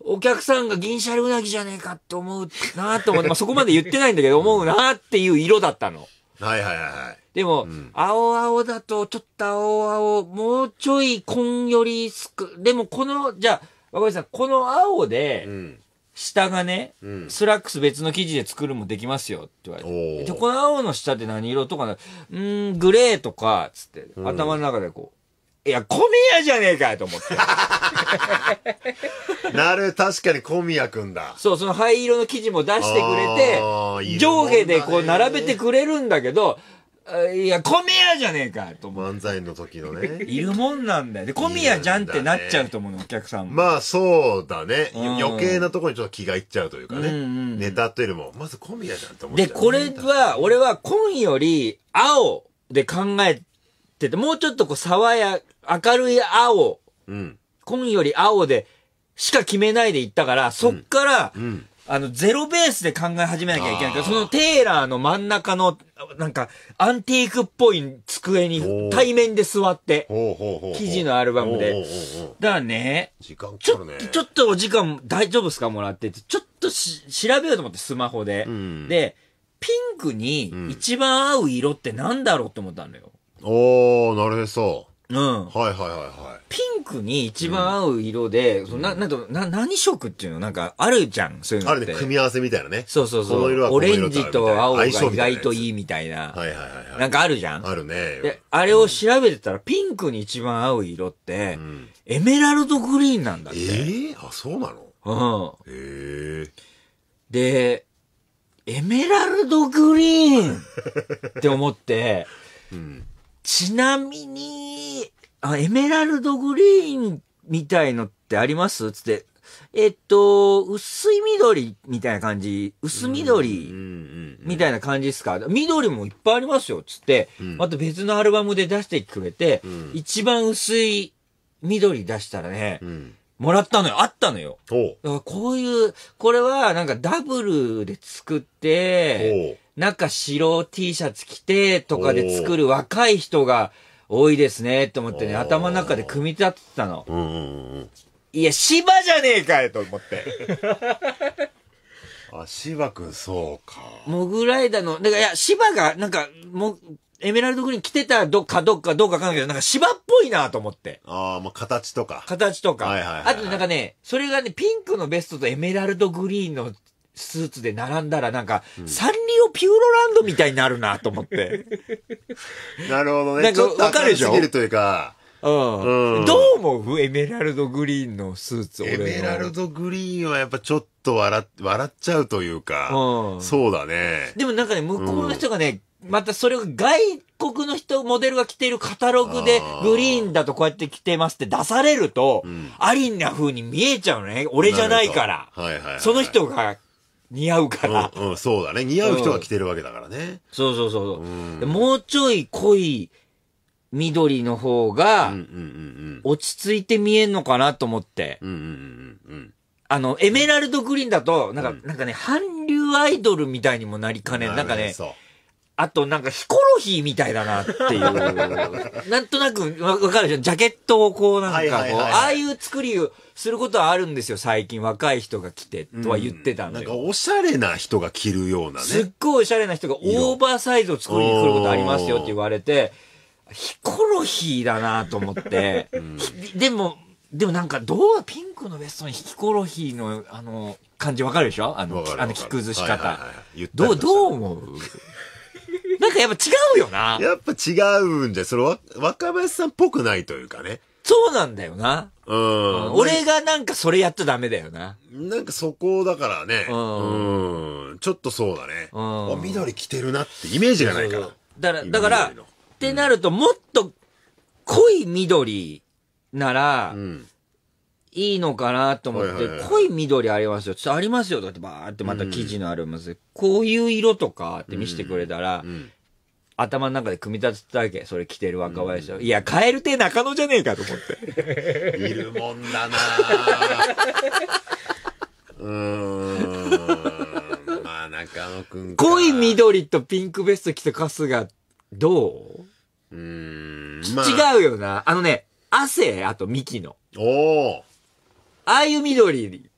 お客さんが銀シャリうなぎじゃねえかって思うなと思って、まあそこまで言ってないんだけど、*laughs* 思うなっていう色だったの。はいはいはいはい。でも、うん青々だと、ちょっと青々、もうちょい紺よりすく、でもこの、じゃあ、若林さん、この青で、うん。下がね、うん。スラックス別の生地で作るもできますよって言われて。おで、この青の下って何色とかな、ん、グレーとか、つって、うん頭の中でこう、いや、米屋じゃねえかと思って。*laughs* なる、確かに小宮くんだ。そう、その灰色の生地も出してくれて、上下でこう並べてくれるんだけど、あいや、米屋じゃねえかと思って。漫才の時のね。*laughs* いるもんなんだよ。で、小宮じゃんってなっちゃうと思うの、お客さんも。まあそうだね。うん余計なところにちょっと気がいっちゃうというかね。うんうんネタというよりも、まず小宮じゃんって思っちゃうで、ねこれは、俺は紺より青で考えてて、もうちょっとこう爽や、明るい青、うん。紺より青でしか決めないでいったから、そっから、うん。あの、ゼロベースで考え始めなきゃいけないから、そのテーラーの真ん中の、なんか、アンティークっぽい机おにー対面で座って。記事のアルバムでだからね、時間ちょっ。と、ちょっとお時間大丈夫ですかもらってって、ちょっとし調べようと思って、スマホで。うんで、ピンクにうん一番合う色ってなんだろうって思ったのよ。おー、なるへそ。うん。はいはいはいはピンクに一番合う色で、そのな、なんと、な、何色っていうの？なんかあるじゃん、そういうい。のって。あれね、組み合わせみたいなね。そうそうそう。この色はこオレンジと青が意外といい。いみたいな。はいはいはいはい。なんかあるじゃん？あるね。で、あれを調べてたら、ピンクに一番合う色ってう、ん。エメラルドグリーンなんだっえて。えあ、そうなの？うん。ええで、エメラルドグリーンって思って、うん。ちなみに、あ、エメラルドグリーンみたいのってあります？つって、えっと、薄い緑みたいな感じ、薄うん緑うん。みたいな感じですか？緑もいっぱいありますよ、つって、うん。また別のアルバムで出してくれて、うん。一番薄い緑出したらね、うん。もらったのよ、あったのよ。だからこういう、これはなんかダブルで作って、おう。中白 T シャツ着てとかで作る若い人が多いですね、と思ってね、頭の中で組み立ててたの。うんうんうん。いや、芝じゃねえかよと思って。*laughs* あ、芝くん、そうか。モグライダーの、だからいや、芝がなんか、もう、エメラルドグリーン着てたどっかどっかどうかわかんないけど、なんか芝っぽいなと思って。ああ、まあ、形とか。形とか。はいはいはいはいあとなんかね、それがね、ピンクのベストとエメラルドグリーンのスーツで並んだら、なんか、サンリオピューロランドみたいになるなと思って。*laughs* なるほどね。なんかわかるでしょ？すぎるというか、うん。うんどう思う？エメラルドグリーンのスーツ、俺エの。メラルドグリーンはやっぱちょっと笑っ、笑っちゃうというか、うんそうだね。でもなんかね、向こうの人がね、またそれを外国の人、モデルが着てるカタログでグリーンだとこうやって着てますって出されると、うんありな風に見えちゃうのね。俺じゃないから。はいはいはい。その人が似合うから。うん、うん、そうだね。似合う人が着てるわけだからね。そうそうそうそう、うんでもうちょい濃い緑の方がうんうんうん落ち着いて見えんのかなと思って。うん。うんうんうんうん。あの、エメラルドグリーンだと、なんか、うんなんかね、韓流アイドルみたいにもなりかねん。なんかね、そう。あとなんかヒコロヒーみたいだなっていう。*laughs* なんとなくわわかるでしょ？ジャケットをこうなんかこう、はいはいはいはいああいう作りをすることはあるんですよ、最近。若い人が来て、とは言ってたんだよ。なんかおしゃれな人が着るようなすっね。ごいおしゃれな人がオーバーサイズを作りに来ることありますよって言われて、ヒコロヒーだなと思って。ひでも、でもなんかどう、ピンクのベストにヒコロヒーのあの感じわかるでしょ？あのあの着崩し方。はいはいはい言ったりどう、どう思う？なんかやっぱ違うよな。やっぱ違うんじゃ、それわ、若林さんっぽくないというかね。そうなんだよな。うん。俺がなんかそれやっちゃダメだよな。なんかそこだからね。ううん。ちょっとそうだね。うんあ緑着てるなってイメージがないからそう。だから、今だから、ってなるともっと濃い緑ならうん。いいのかなと思ってはいはいはい、濃い緑ありますよ。ちょっとありますよ。だってバーってまた記事のあるます。こういう色とかって見せてくれたらう、ん。頭の中で組み立てたわけ。それ着てる若林は。いや、カエル亭中野じゃねえかと思って。いるもんだなぁうーん。まあ中野くんか。濃い緑とピンクベスト着た春日、どう、うーん。違うよな。あのね、汗、あとミキの。う。おー。ああいう緑、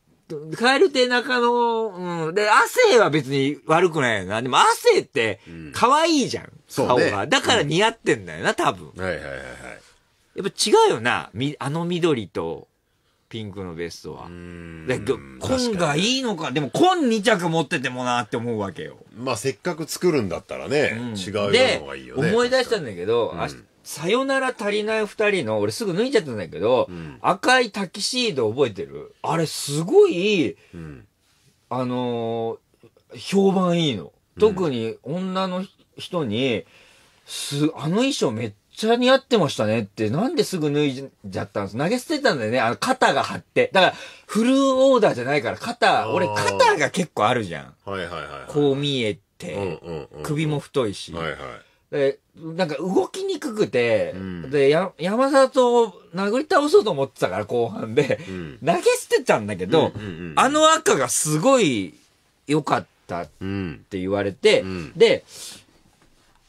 カエル亭中野、うん。で、汗は別に悪くないよな。でも汗ってうん、可愛いじゃん。そうね顔が。だから似合ってんだよな、多分。はいはいはいはい。やっぱ違うよな。み、あの緑とピンクのベストは。で、紺がい。いいのか。でも紺2着持っててもなって思うわけよ。まあせっかく作るんだったらね、うん違う色でのがいいよね。思い出したんだけど、さよなら足りない二人の、俺すぐ脱いちゃったんだけど、うん赤いタキシード覚えてる？あれすごい、うん。あのー評判いいの。特に女の人に、す、あの衣装めっちゃ似合ってましたねって、なんですぐ脱いじゃったんです投げ捨てたんだよね。あの、肩が張って。だから、フルオーダーじゃないから、肩、俺肩が結構あるじゃん。はいはいはいはい。こう見えうんて、うんうん。首も太いし。はいはい。で、なんか動きにくくて、うんで、や、山里を殴り倒そうと思ってたから、後半で、うん。投げ捨てたんだけど、うんうんうんあの赤がすごい良かったっうん。て言われて、うんで、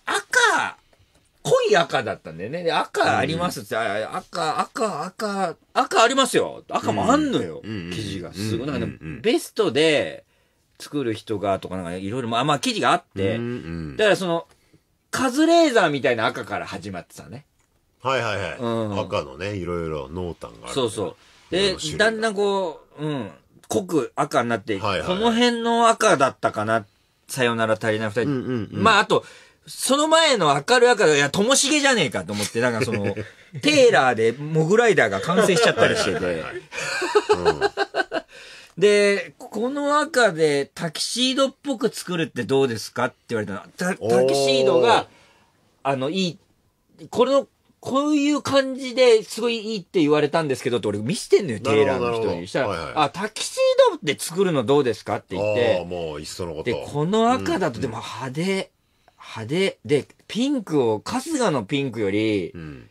赤、濃い赤だったんだよね。で赤ありますって、あ赤、赤、赤、赤ありますよ。赤もあんのよ。うん生地が。すごい。なんかベストで作る人がとかなんかいろいろ、まあまあ生地があって、だからその、カズレーザーみたいな赤から始まってたね。はいはいはい。うん赤のね、いろいろ濃淡がある。そうそう。でだんだんこう、うん、濃く赤になって、はいはいはいこの辺の赤だったかな、さよなら足りない二人。うんうんうんまあ、あと、その前の明るい赤が、いや、ともしげじゃねえかと思って、なんかその、*laughs* テーラーでモグライダーが完成しちゃったりしてて。で、この赤でタキシードっぽく作るってどうですかって言われたの。タタキシードが、あの、いい、この、こういう感じですごいいいって言われたんですけどって俺見せてんのよ、テーラーの人に。したら、はいはいあ、タキシードって作るのどうですかって言っああ、て、もういっそのこと。で、この赤だとでも派手、派手、で、ピンクを、春日のピンクよりう、ん。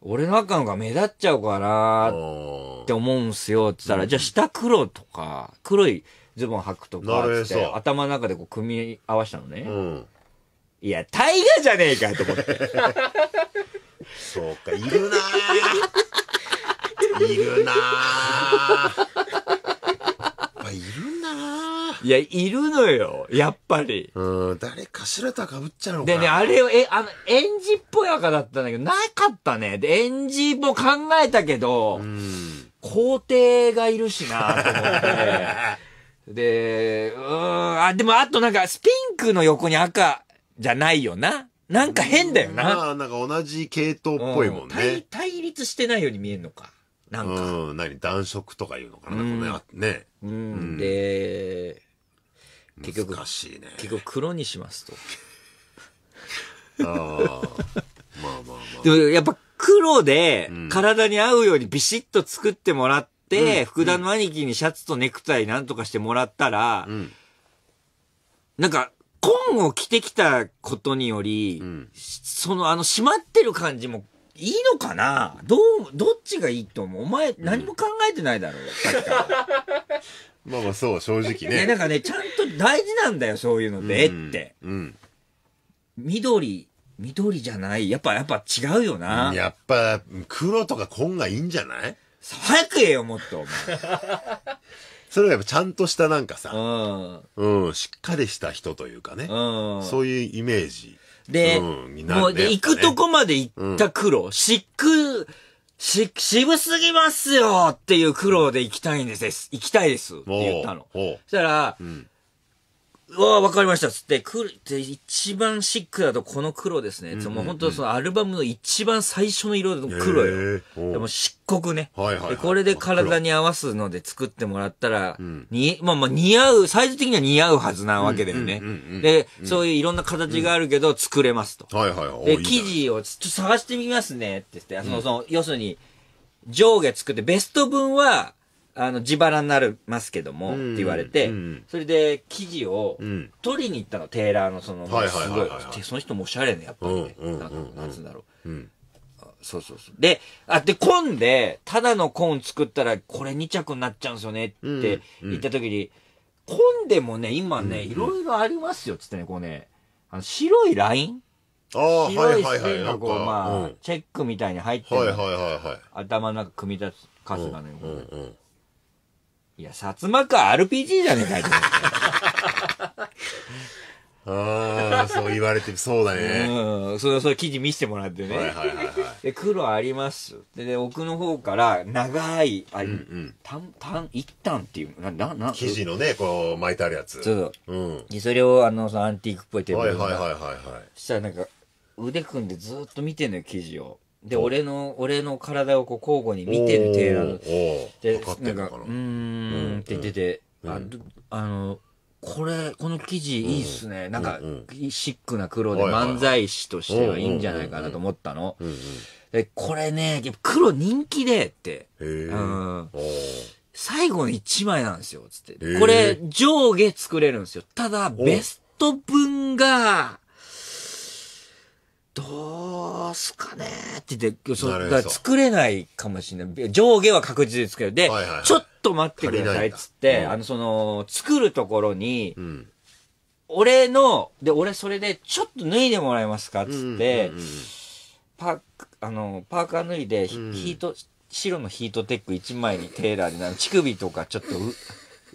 俺の赤の方が目立っちゃうかあなっーて思うんすよ、って言ったら、じゃあ下黒とか、黒いズボン履くとか、つって頭の中でこう組み合わせたのね。うん。いや、タイガじゃねえかと思って。*laughs* そうか、いるなぁ。いるなぁ。やっぱいるなぁ。いや、いるのよ、やっぱり。うん、誰かしらとはかぶっちゃうのかでね、あれを、え、あの、エンジっぽい赤だったんだけど、なかったね。で、エンジも考えたけど、うん。皇帝がいるしなと思って。*laughs* で、うーん、あ、でもあとなんか、スピンクの横に赤じゃないよな。なんか変だよな。まあ、なんか同じ系統っぽいもんうん対ね。対立してないように見えんのか。なんか。うん、何暖色とかいうのかなうんなんかねあね。うん、で、結局難しいね。結局黒にしますと。ああ。まあまあまあ。でもやっぱ黒でうん体に合うようにビシッと作ってもらって、福田の兄貴にシャツとネクタイなんとかしてもらったら、うん。なんか、紺を着てきたことにより、うんそのあの締まってる感じもいいのかな？どう、どっちがいいと思う？お前何も考えてないだろう、さっきから。*laughs* まあまあそう、正直ね、ね。なんかね、ちゃんと大事なんだよ、そういうのって、絵うんって。。うん。緑、緑じゃない？やっぱ、やっぱ違うよな。やっぱ、黒とか紺がいいんじゃない？早く言えよ、もっと、お *laughs* それはやっぱちゃんとしたなんかさ、前。うん、しっかりした人というかね。うん。うん。そういうイメージ。で、うんねもう、で、行くとこまで行った黒、シック、し、渋すぎますよっていう黒で行きたいんです。行きたいですって言ったの。そしたら、うん。うわあ、わかりました。つって、くるって、一番シックだとこの黒ですね。つもう本当そのアルバムの一番最初の色の黒よ。でも漆黒ね。はいはいはいでこれで体に合わすので作ってもらったら、んに、まあまあ似合う、サイズ的には似合うはずなわけだよねうんうんうんうん。で、そういういろんな形があるけど作れますと。はいはいはい。おで、生地をちょっと探してみますねって言って、その、その、要するに、上下作って、ベスト分は、あの、自腹になりますけども、ってうん言われてうん、それで、生地をうん取りに行ったの、テーラーのその、すごいその人もおしゃれね、やっぱりね。なんつうんだろう。うん。そうそうそう。で、あ、で、コンで、ただのコーン作ったら、これ2着になっちゃうんですよねってうん言った時に、混んでもね、今ね、いろいろありますよ、つってね、こうね、あの、白いライン？あ白いはいはい。線がこう、まあ、うんチェックみたいに入って。頭の中組み立つカスがね。いや、薩摩川 RPG じゃねえかよ。あ *laughs* あ、そう言われてる。そうだね。うん。それ、それ記事見せてもらってね。はいはいはいはい。で、黒あります。で、で奥の方から長い、あ、うんうん。単、単、一単っていう、な、な、な、生地のね、こう、巻いてあるやつ。そうそう。うん。でそれを、あの、そのアンティークっぽいテーブはいはいはいはいはい。そしたらなんか、腕組んでずっと見てんのよ、生地を。で、俺の、俺の体をこう交互に見てるテーラーの。で、なんか、うーんって言ってて、うんあどあの、これ、この生地いいっすね。なんかうん、シックな黒で漫才師としてはいいんじゃないかなと思ったの。で、これね、黒人気でって。最後の1枚なんですよ、つって。ーこれ、上下作れるんですよ。ただ、ベスト分が、どうすかねって言って、そ作れないかもしれない。上下は確実に作れる。で、はいはいはいちょっと待ってくださいっつって、うんあの、その、作るところに、うん。俺の、で、俺それで、ちょっと脱いでもらえますかっつって、うんうんうんパーク、あの、パーカー脱いで、ヒート、白のヒートテック1枚にテーラーで、乳首とかちょっとう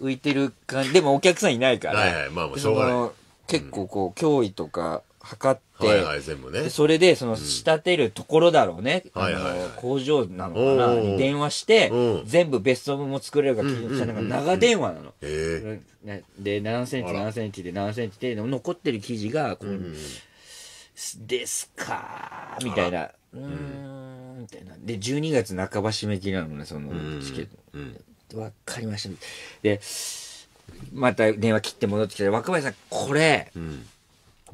*laughs* 浮いてる感じ。でもお客さんいないから。はいはいまあまあでしょうがない結構こう、脅威とか測って、はいはい、全部ねで。それで、その、仕立てるところだろうね。はいはいはいあの工場なのかな？に電話してう、ん全部ベスト分も作れるか聞いてたうんうんうんなんか長電話なの。へで、何センチ何センチで何センチで、残ってる生地が、こう、うんですかーみたいな。うーん、みたいな。で、12月半ば締め切りなのね、そのうんチケッうん。ト。わかりました。で、また電話切って戻ってきて、若林さん、これ、うん。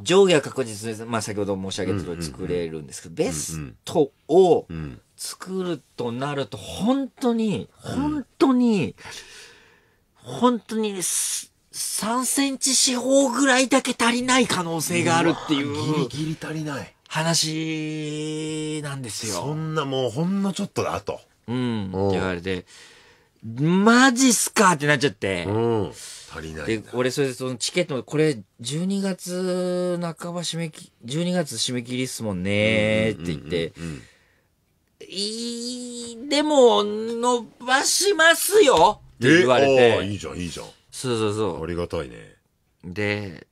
上下は確実に、まあ先ほど申し上げた通り作れるんですけど、ベストをうん。作るとなると、本当に、本当に、本当にす、3センチ四方ぐらいだけ足りない可能性があるっていうギリギリ足りない。話なんですよ。そんなもうほんのちょっとだと。うん。うんって言われて、マジっすかってなっちゃって。うん。足りないで俺それでそのチケット、これ12月半ば締め切、12月締め切りっすもんねって言って、いい、でも、伸ばしますよって言われえああいて。いじゃん、いいじゃん。そうそうそありがたいね。う。で、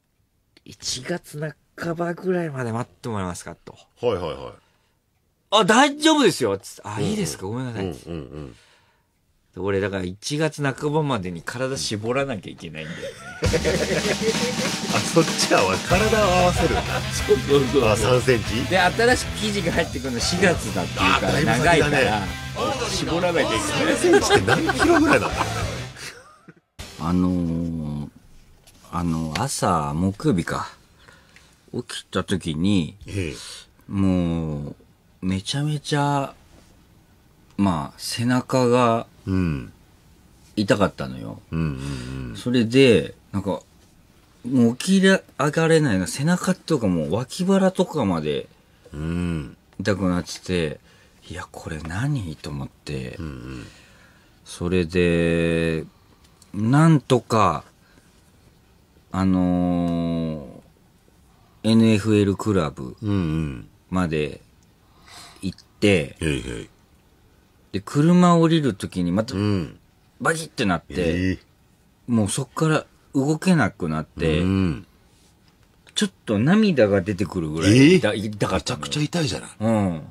1月半ばぐらいまで待ってもらえますかと。はいはいはあ、大丈夫ですよあ、いいですか？ごめんなさい。い。うんうんうん。俺、だから1月半ばまでに体絞らなきゃいけないんだよね。*laughs* あ、そっちは体を合わせるんだ。そうそうあ、3センチ？で、新しく生地が入ってくるの4月だっていうから、長いから、絞らなきゃいけない。3センチって何キロぐらいなんだろう？ね。あのー、あの、朝、木曜日か。起きた時に、ええ。もう、めちゃめちゃ、まあ、背中がうん。痛かったのよ。うんうんそれで、なんか、もう起き上がれないな、背中とかもう脇腹とかまでうん。うん。痛くなってて、いや、これ何と思って、うんうん。それで、なんとか、あのー NFL クラブうんうん。まで行って、へいへい。で、車降りるときにまたうん。バキってなって、ええ。もうそっから動けなくなって、うん。ちょっと涙が出てくるぐらえいえ痛痛かっためちゃくちゃ痛いじゃない。うん。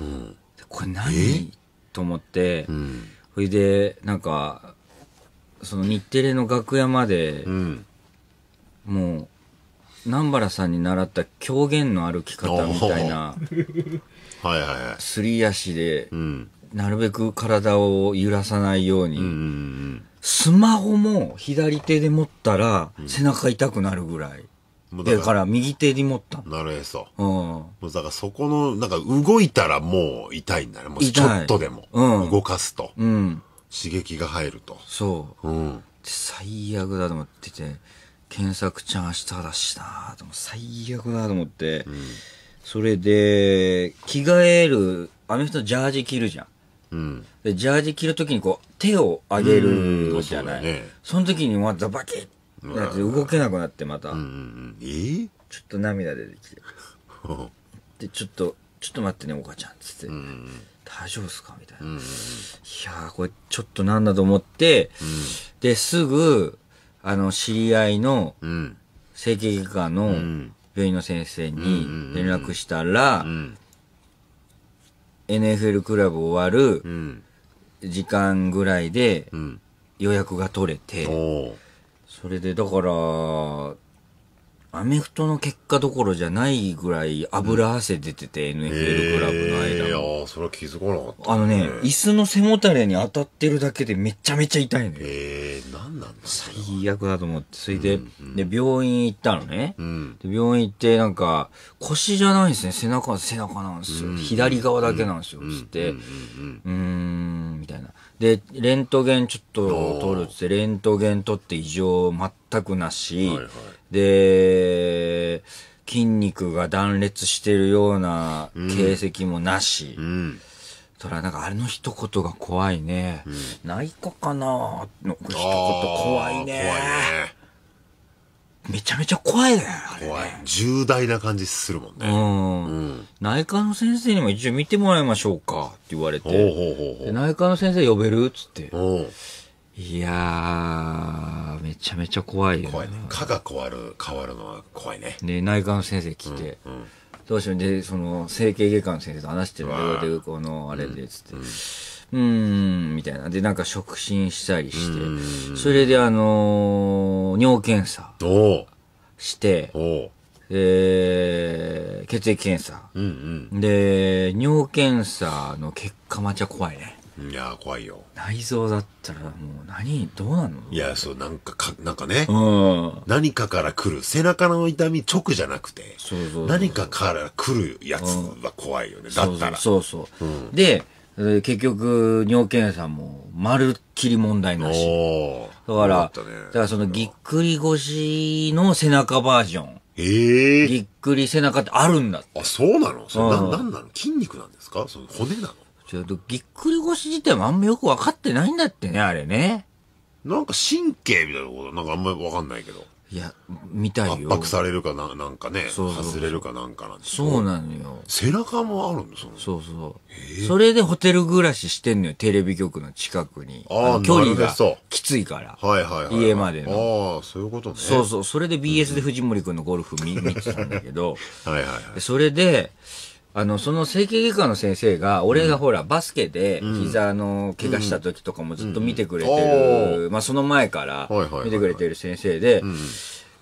うん。でこれ何、と思って、うん。それで、なんか、その日テレの楽屋まで、うん。もう、南原さんに習った狂言の歩き方みたいな、はいはいはい。すり足でう、ん。なるべく体を揺らさないように、うんうんスマホも左手で持ったら、背中痛くなるぐらい。うん。だから右手に持ったなるへそ。の。もうだからそこの、なんか動いたらもう痛いんだね。もうちょっとでも。うん動かすと。うん。うん。刺激が入ると。そう。うん。で最悪だと思ってて、検索ちゃん明日だしなと最悪だと思って、それで、着替える、アメフトのジャージ着るじゃん。うん。で、ジャージ着るときにこう、手を上げるじゃない。ね。その時にまたバキッだって動けなくなってまた、うんうんうん。えー？ちょっと涙出てきて。*laughs* でちょっとちょっと待ってねお母ちゃんっつって、うん大丈夫っすか？みたいな、うんいやーこれちょっとなんだと思って、ですぐあの知り合いのうん。整形外科のん。病院の先生うんうんにうん。連絡したら、うん NFL クラブ終わるうん。時間ぐらいでうん。予約が取れて、おー。それでだから、アメフトの結果どころじゃないぐらい油汗出てて、NFL クラブの間えー、の。あーそれは気づかなかったあのね、椅子の背もたれに当たってるだけでめちゃめちゃ痛いのよ。えー、なんなんだ最悪だと思って、それで、で、病院行ったのね。うんで病院行って、なんか、腰じゃないんですね。背中、背中なんですよ。左側だけなんですよ。つって、うーん、みたいな。で、レントゲンちょっと取るっつって、レントゲン取って異常全くなし、はいはいで、筋肉が断裂してるような形跡もなし。うんそら、なんかあれの一言が怖いね。内科かな？の一言怖いね。怖いねめちゃめちゃ怖いね、あれ。怖い重大な感じするもんねうん。内科の先生にも一応見てもらいましょうかって言われほうて。ほうほうほうで内科の先生呼べる？っつって。いやー、めちゃめちゃ怖いよ怖いね科が変わる変わるのは怖いねで、内科の先生来て、どうしよう。で、その、整形外科の先生と話してるよ。で、この、あれで、つって。うーん、みたいな。で、なんか触診したりして、それで、あのー尿検査おうして、で、血液検査。うんで、尿検査の結果まちゃ怖いね。うんいやー怖いよ。内臓だったらもう何、どうなの？いやそうなんかかなんかねうん。何かから来る背中の痛み直じゃなくてそうそう何かから来るやつは怖いよね。だったら。そうそうで、えー結局、尿検査も、まるっきり問題なし。おだから、ね。だからそのぎっくり腰の背中バージョン。ええぎっくり背中ってあるんだって。あそうなの？それなうん。なんなの？筋肉なんですか？その骨なの？ちょっとぎっくり腰自体もあんまよくわかってないんだってね、あれね。なんか神経みたいなことなんかあんまりわかんないけどいや、見たい圧よ。迫されるかななんかねそうそうそう外れるかなんかなんでそうなのよ。背中もあるんだそのそうそう。それでホテル暮らししてんのよ、テレビ局の近くに。あーの距離がきついから。はいはいはいはい家までのああそういうことねそうそう。それで BS で藤森くんのゴルフ見見てたんだけど、*laughs* はいはいはいでそれで、あの、その整形外科の先生が、俺がほら、バスケで、膝の怪我した時とかもずっと見てくれてうん。る、まあその前から見てくれてる先生で、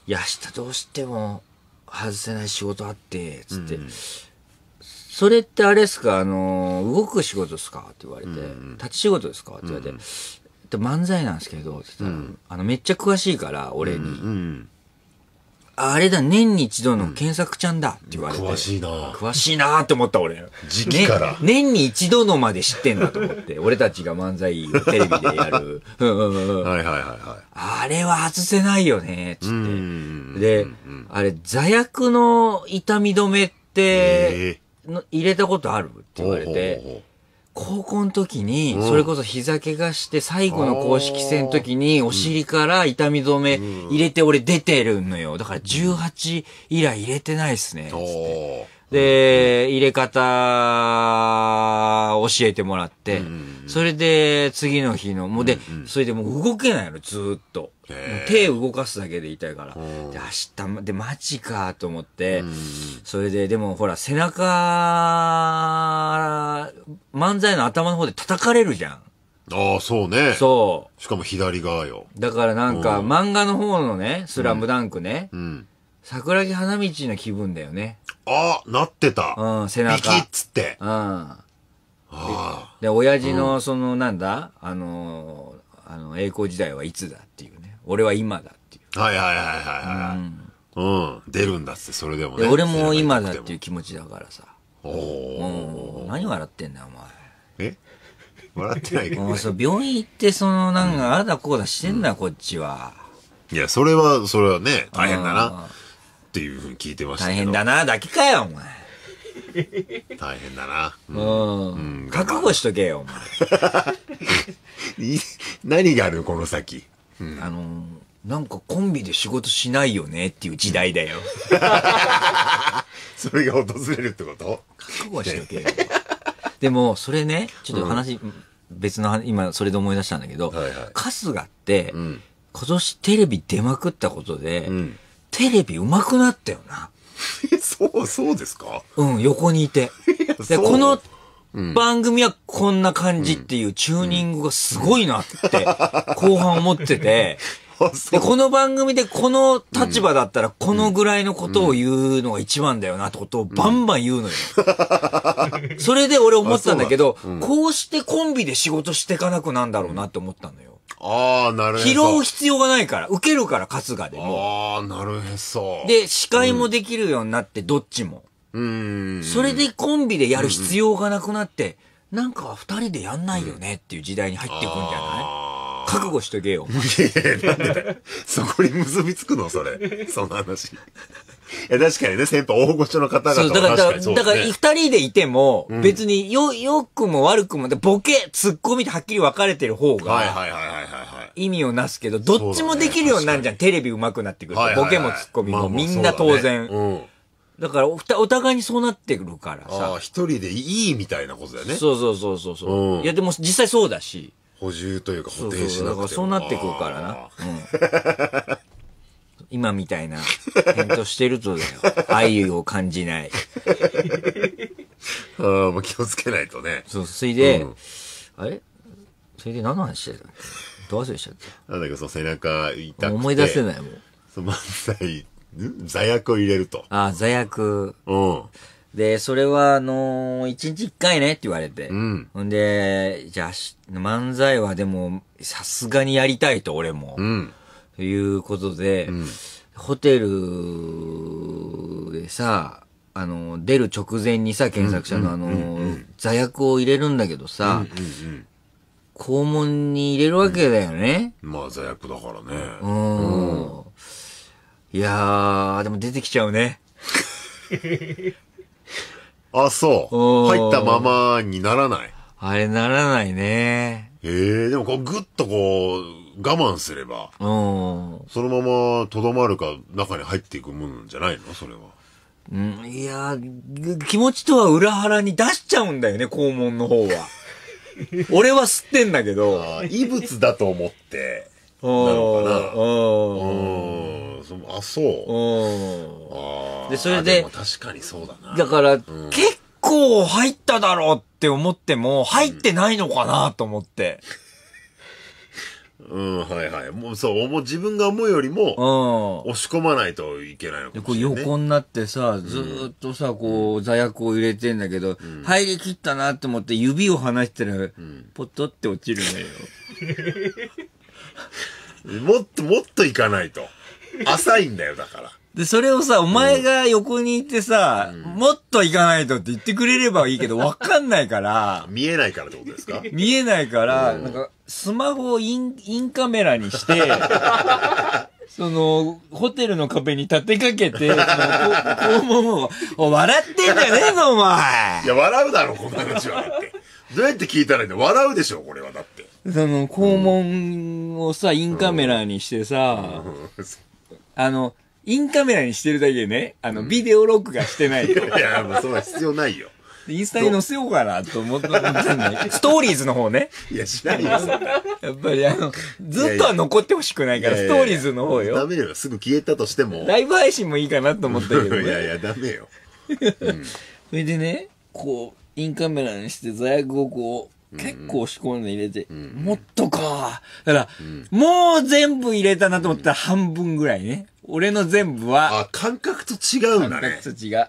いや、明日どうしても外せない仕事あって、つって、それってあれですか？あの、動く仕事ですか？って言われて、立ち仕事ですか？って言われて、で漫才なんですけど、って。言ったら、あの、めっちゃ詳しいから、俺に。うんああれだ、年に一度の検索ちゃんだって言われて。詳しいな詳しいなーって思った俺。時期からね年に一度のまで知ってんだと思って。俺たちが漫才をテレビでやる。うんうんうんうんはいはいはいはあれは外せないよね、つんって。で、あれ、座薬の痛み止めって入れたことある？って言われて、高校の時に、それこそ膝怪我して最後の公式戦の時にお尻から痛み止め入れて俺出てるのよ。だから18以来入れてないっすね。おーで、入れ方教えてもらって、それで次の日の、もうで、それでもう動けないの、ずーっと。手動かすだけで痛いから。で、明日ま、で、マジかと思って、それで、でもほら、背中、漫才の頭の方で叩かれるじゃん。ああそうね。そしかも左側よ。う。だからなんか、漫画の方のね、スラムダンクね、うん桜木花道の気分だよね。ああなってたうん、背ビキ中。ッつってうん。ああで、親父の、その、なんだ？あのー、あの、栄光時代はいつだっていうね。俺は今だっていう。はいはいはいはいはいうん出るんだってそれでもで、ね俺も今だっていう気持ちだからさ。おおうん。何笑ってんだよ、え？笑ってないけ *laughs* お前。どもうそう、病院行って、その、なんか、ああだこうだしてんだよ、こっちは。いやそれはそれはね大変だうんなっていうふうに聞いてました大変だな、だけかよ、お前。大変だな。うん。うん。覚悟しとけよ、お前。い *laughs* 何があるこの先？あのー、なんかコンビで仕事しないよねっていう時代だよ。*laughs* それが訪れるってこと？覚悟しとけよ。でも、それね、ちょっと話、別の話、今それで思い出したんだけど、はいはい。春日って、ん。今年テレビ出まくったことで、んテレビ上手くなったよな。え *laughs* そう、そうですか？うん、横にいて。で、この番組はこんな感じっていうチューニングがすごいなって、*laughs* 後半思ってて、で、う。この番組でこの立場だったらこのぐらいのことを言うのが一番だよなってことをバンバン言うのよ。それで俺思ったんだけど、こうしてコンビで仕事していかなくなんだろうなって思ったのよ。ああ、なるへそ。拾う必要がないから、受けるから春日でも。ああ、なるへそ。、で、司会もできるようになってどっちも。うーん。それでコンビでやる必要がなくなって、なんか二人でやんないよねっていう時代に入っていくんじゃない？あ覚悟しとけよ。ーいやいやなんでだよそこに結びつくのそれ。その話。いや、確かにね、先輩、大御所の方そう、々はだから、だかにそうだからね。二人でいても、別によ、良くも悪くも、でボケ、ツッコミってはっきり分かれてる方はいが、はいはいはいはいはい。意味をなすけど、どっちもできるようになるじゃん。テレビ上手くなってくると。ボケもツッコミも、みんな当然。うん。だからお、お互いにそうなってくるからああ、さ。一人でいいみたいなことだよね。そうそうそうそうそう、うんいや、でも実際そうだし。補充というか補填しなくても。そうなってくるからな。うん。*laughs* 今みたいな返答してるとだよ。*laughs* 愛を感じない。*laughs* ああ、もう気をつけないとね。そう、それで、うんあれ？それで何の話してた？っけどう忘れしちゃっなんだけど、その背中痛くて。た思い出せい。ないもん。その漫才、ん？座薬を入れると。あ、座薬。うん。で、それは、あのー一日一回ねって言われて。うん。ほんで、じゃあし、漫才はでも、さすがにやりたいと、俺も。うん。ということで、んホテルでさ、あの、出る直前にさ、検索者のあの、座薬を入れるんだけどさ、うんうん。肛門に入れるわけだよね。まあ座薬だからね。うん。いやー、でも出てきちゃうね。*laughs* あ、そう。うん入ったままにならない。あれならないね。ええでもこうぐっとこう、我慢すれば、うん。そのままとどまるか中に入っていくもんじゃないの？それは。うん、いやー、気持ちとは裏腹に出しちゃうんだよね、肛門の方は。*laughs* 俺は吸ってんだけど。あ異物だと思って。なのかな？う。うんん。そあ、そう。うん。でそれであも確かにそうだな。だから、結構入っただろうって思っても、入ってないのかなと思って。うん、はいはい。もうそう、もう自分が思うよりうも、ん。押し込まないといけないのかで、こうもしれない、ね。横になってさ、ずーっとさ、こう、座薬を入れてんだけど、入り切ったなって思って指を離したら、ポトって落ちるのよ。*laughs* もっともっといかないと。*laughs* 浅いんだよ、だから。で、それをさ、お前が横にいてさ、もっと行かないとって言ってくれればいいけど、*laughs* わかんないから、見えないからってことですか？見えないから、なんか、スマホをイン、インカメラにして、*laughs* その、ホテルの壁に立てかけて、その、こ肛門を、お笑ってんじゃねえぞ、お前いや、笑うだろ、この話は。だって。どうやって聞いたらいいんだ笑うでしょ、これは。だって。その、肛門をさ、インカメラにしてさ、あの、インカメラにしてるだけでね、あの、ビデオ録画してないと。*laughs* いや、もうそんな必要ないよ。インスタに載せようかなと思ったんだけどストーリーズの方ね。いや、しないよ、そんな。やっぱりあの、ずっとは残ってほしくないから、ストーリーズの方ダよ。メよ。すぐ消えたとしても。ライブ配信もいいかなと思ったけどね。*laughs* いやいや、ダメよ。*laughs* それでね、こう、インカメラにして座薬をこう、結構押し込んで入れて、もっとか。だから、もう全部入れたなと思ったら半分ぐらいね。俺の全部は、あ、感覚と違うんだね。感覚と違う。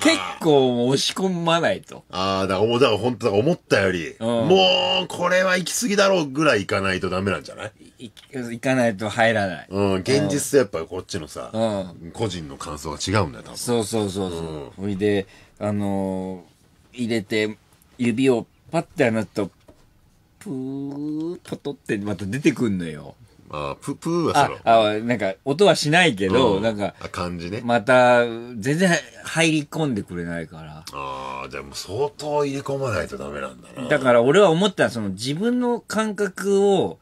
結構押し込まないと。ああ、だから、だから本当思ったより、もう、これは行き過ぎだろうぐらい行かないとダメなんじゃない？い行かないと入らない。うん、現実とやっぱりこっちのさ、うん。個人の感想が違うんだよ、多分。そうそうそうそう。ほいで、あのー入れて、指をパッて離すと、プー、ポトってまた出てくんのよ。あープ、プーはそあの、、あ、なんか音はしないけど、うなんか、あ、感じね。また、全然入り込んでくれないから。ああ、じゃあもう相当入れ込まないとダメなんだな。だから俺は思ったら、その自分の感覚を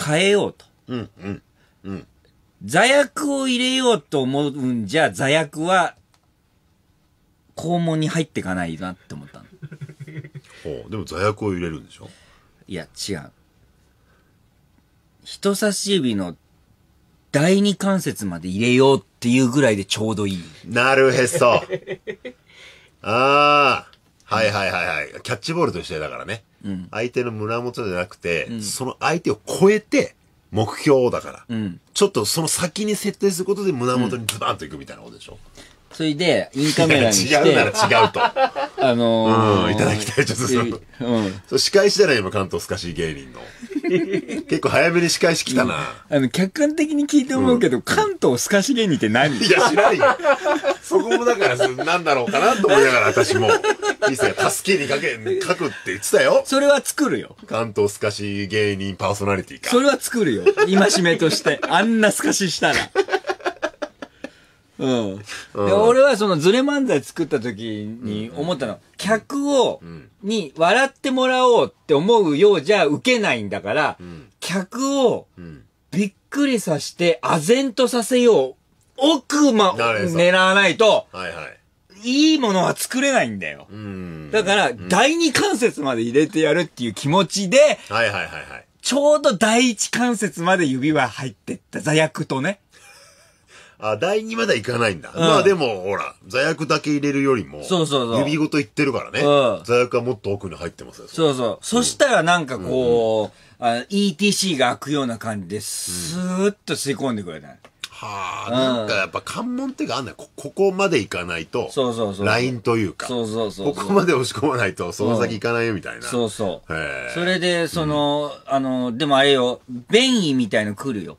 変えようと。うん、うん、うん。座薬を入れようと思うんじゃ、座薬は、肛門に入っていかないなって思ったの。でも座薬を入れるんでしょ？いや、違う。人差し指の第二関節まで入れようっていうぐらいでちょうどいい。なるへそ。*laughs* ああ。はいはいはいはい。キャッチボールとしてだからね。うん。相手の胸元じゃなくて、んその相手を超えて、目標だから。うん。ちょっとその先に設定することで胸元にズバンといくみたいなことでしょ？それで、インカメラにし違うならて、違うと。あのー、うんいただきたいちょっとそのうん。そう仕返しじゃない今関東スカシ芸人の。*laughs* 結構早めに仕返し来たな。あの、客観的に聞いて思うけど、関東スカシ芸人って何？いや、知らんよ。そこもだから、そなんだろうかなと思いながら私も、一切助けにかけ、書くって言ってたよ。それは作るよ。関東スカシ芸人パーソナリティか。それは作るよ。今しめとして。あんな透かししたら。うん。で俺はそのズレ漫才作った時に思ったの。客を、に笑ってもらおうって思うようじゃ受けないんだから、ん客をうん。びっくりさせて、唖然とさせよう。奥ま、狙わないと、はいはい。いいものは作れないんだよ。うん。だから、第二関節まで入れてやるっていう気持ちで、はいはいはいはい。ちょうど第一関節まで指は入ってった。座薬とね。あ、第2まではいかないんだ。うんまあでも、ほら、座薬だけ入れるよりも、そうそうそう指ごといってるからね。うん座薬はもっと奥に入ってますよ。そうそう。そしたらなんかこう、あ ETC が開くような感じで、スーッと吸い込んでくれた。はあ、うんなんかやっぱ関門っていうかあんないこ、ここまで行かないと、そうそうそう。ラインというか、そうそうそう。ここまで押し込まないと、その先行かないよみたいな。そうそう。へえ。それで、その、あの、でもあれよ、便意みたいの来るよ。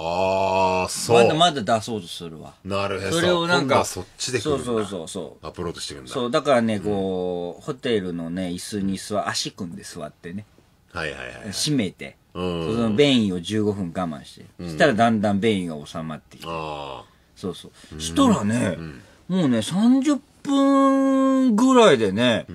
ああ、そう。まだまだ出そうとするわ。なるへそ。それをなんか、そっちで来るんだ。そうそうそうそう。アプローチしてくるんだ。そう、だからね、こう、ホテルのね、椅子に座、足組んで座ってね、はいはいはい。閉めて、うそん。の便意を15分我慢して、そしたらだんだん便意が収まっていく。あそうそう。したらね、もうね、30分ぐらいでね、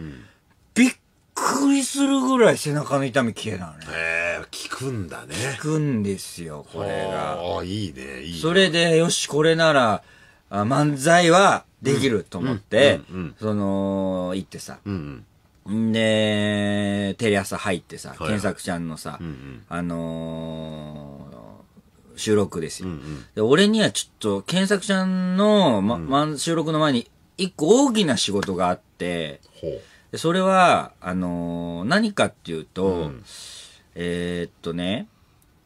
びっくりするぐらい背中の痛み消えたのねあ。。へえ、効くんだね。効くんですよ、これが。ああ、いいね、いいね。それで、よし、これなら、あ漫才はできると思ってうんうんうん、その、行ってさ。うんで、テレ朝入ってさ、はい検索ちゃんのさ、うんうん。あのー収録ですよ、うんうんで。俺にはちょっと、検索ちゃんの、まま収録の前に、一個大きな仕事があって、ほう。でそれは、あのー何かっていうと、うんえーっとね、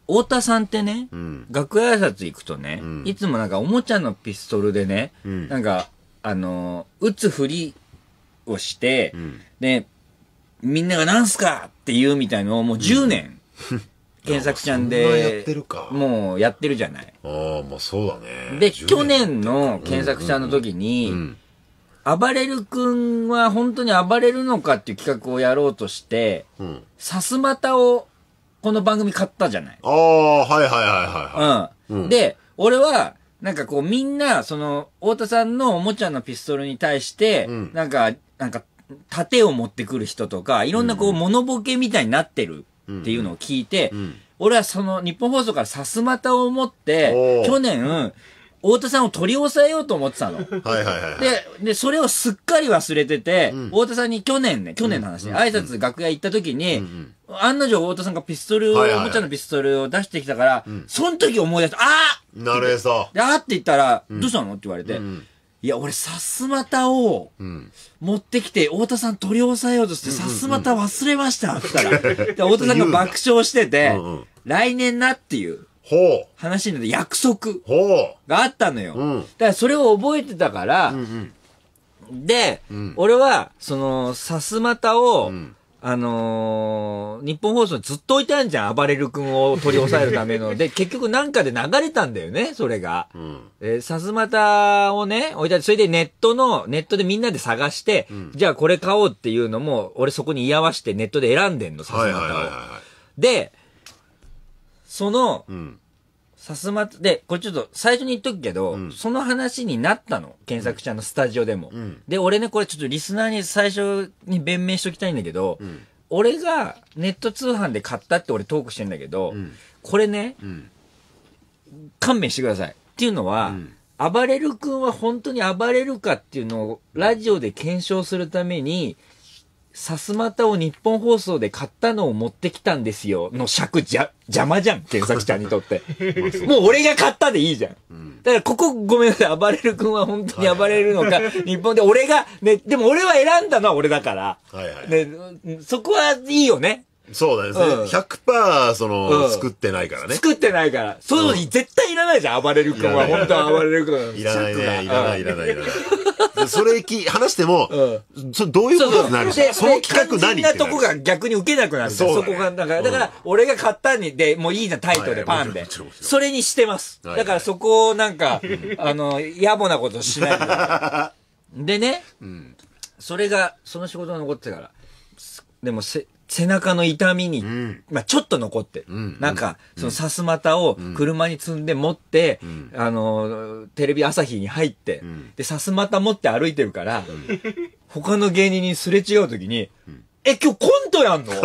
太田さんってね、うん。楽屋挨拶行くとね、うんいつもなんかおもちゃのピストルでね、うんなんか、あのー撃つふりをして、うん。で、みんながなんすかって言うみたいのをもう10年、*laughs* 検索ちゃんそんなやでってるか、もうやってるじゃない。ああ、まあそうだね。で、10去年の検索ちゃんの時に、うん。暴れる君は本当に暴れるのかっていう企画をやろうとして、うん。さすまたをこの番組買ったじゃない。ああ、はいはいはいはいはい。うん。うんで、俺は、なんかこうみんな、その、太田さんのおもちゃのピストルに対して、うんなんか、なんか、盾を持ってくる人とか、いろんなこう、モノボケみたいになってるっていうのを聞いて、うん。俺はその、日本放送からさすまたを持って去年、太田さんを取り押さえようと思ってたの。はいはいはいはい。で、で、それをすっかり忘れてて、うん太田さんに去年ね、去年の話ね、挨拶楽屋行った時に、うん案の定太田さんがピストルを、はいはいはいおもちゃのピストルを出してきたから、その時思い出した、あうん。なるへそ。ーであーって言ったら、どうしたのって言われて、うん。いや、俺、さすまたをうん。持ってきて、太田さん取り押さえようとして、さすまた忘れましたって言ったら、*laughs* で太田さんが爆笑してて、うんうん来年なっていうほう。話になって約束ほがあったのよ。う。うん。だからそれを覚えてたから。で、うん俺は、その、さすまたを、うんあのー日本放送にずっと置いてあるじゃん、暴れる君を取り押さえるための。*laughs* で、結局なんかで流れたんだよね、それが。うん。えーさすまたをね、置いてあって、それでネットの、ネットでみんなで探して、んじゃあこれ買おうっていうのも、俺そこに居合わせてネットで選んでんの、さすまはいたを。はいはいはで、その、い。うん。さすまた、で、これちょっと最初に言っとくけど、うんその話になったの。検索者のスタジオでも。うんで、俺ね、これちょっとリスナーに最初に弁明しときたいんだけど、ん俺がネット通販で買ったって俺トークしてんだけど、んこれね、うん。勘弁してください。っていうのは、暴れる君は本当に暴れるかっていうのをラジオで検証するために、さすまたを日本放送で買ったのを持ってきたんですよの尺じゃ、邪魔じゃん、検索ちゃんにとって。*laughs* もう俺が買ったでいいじゃん。だからここごめんなさい、暴れる君は本当に暴れるのか、*laughs* 日本で俺が、ね、でも俺は選んだのは俺だから。はいはい。ね、そこはいいよね。そうだね。うん100%、その、うん作ってないからね。作ってないから。そういうのに絶対いらないじゃん、暴れる君は。本当は暴れる君いらないね。いらない、いらい。ない、いらない。でそれき、話しても、それどういう。ことになるその企画で何肝心なとこが逆に受けなくなるそこが、だから、だから、俺が買ったに、で、もういいじゃん、タイトはいでパンで。それにしてます。はい。だからそこをなんか、あの、野暮なことしないで。*laughs* でね、それが、その仕事が残ってたから、すでもせ、背中の痛みに、ん。まあちょっと残ってる。んなんか、そのさすまたを車に積んで持って、あの、テレビ朝日に入って、で、さすまた持って歩いてるから、他の芸人にすれ違うときに、え、今日コントやんの？*laughs*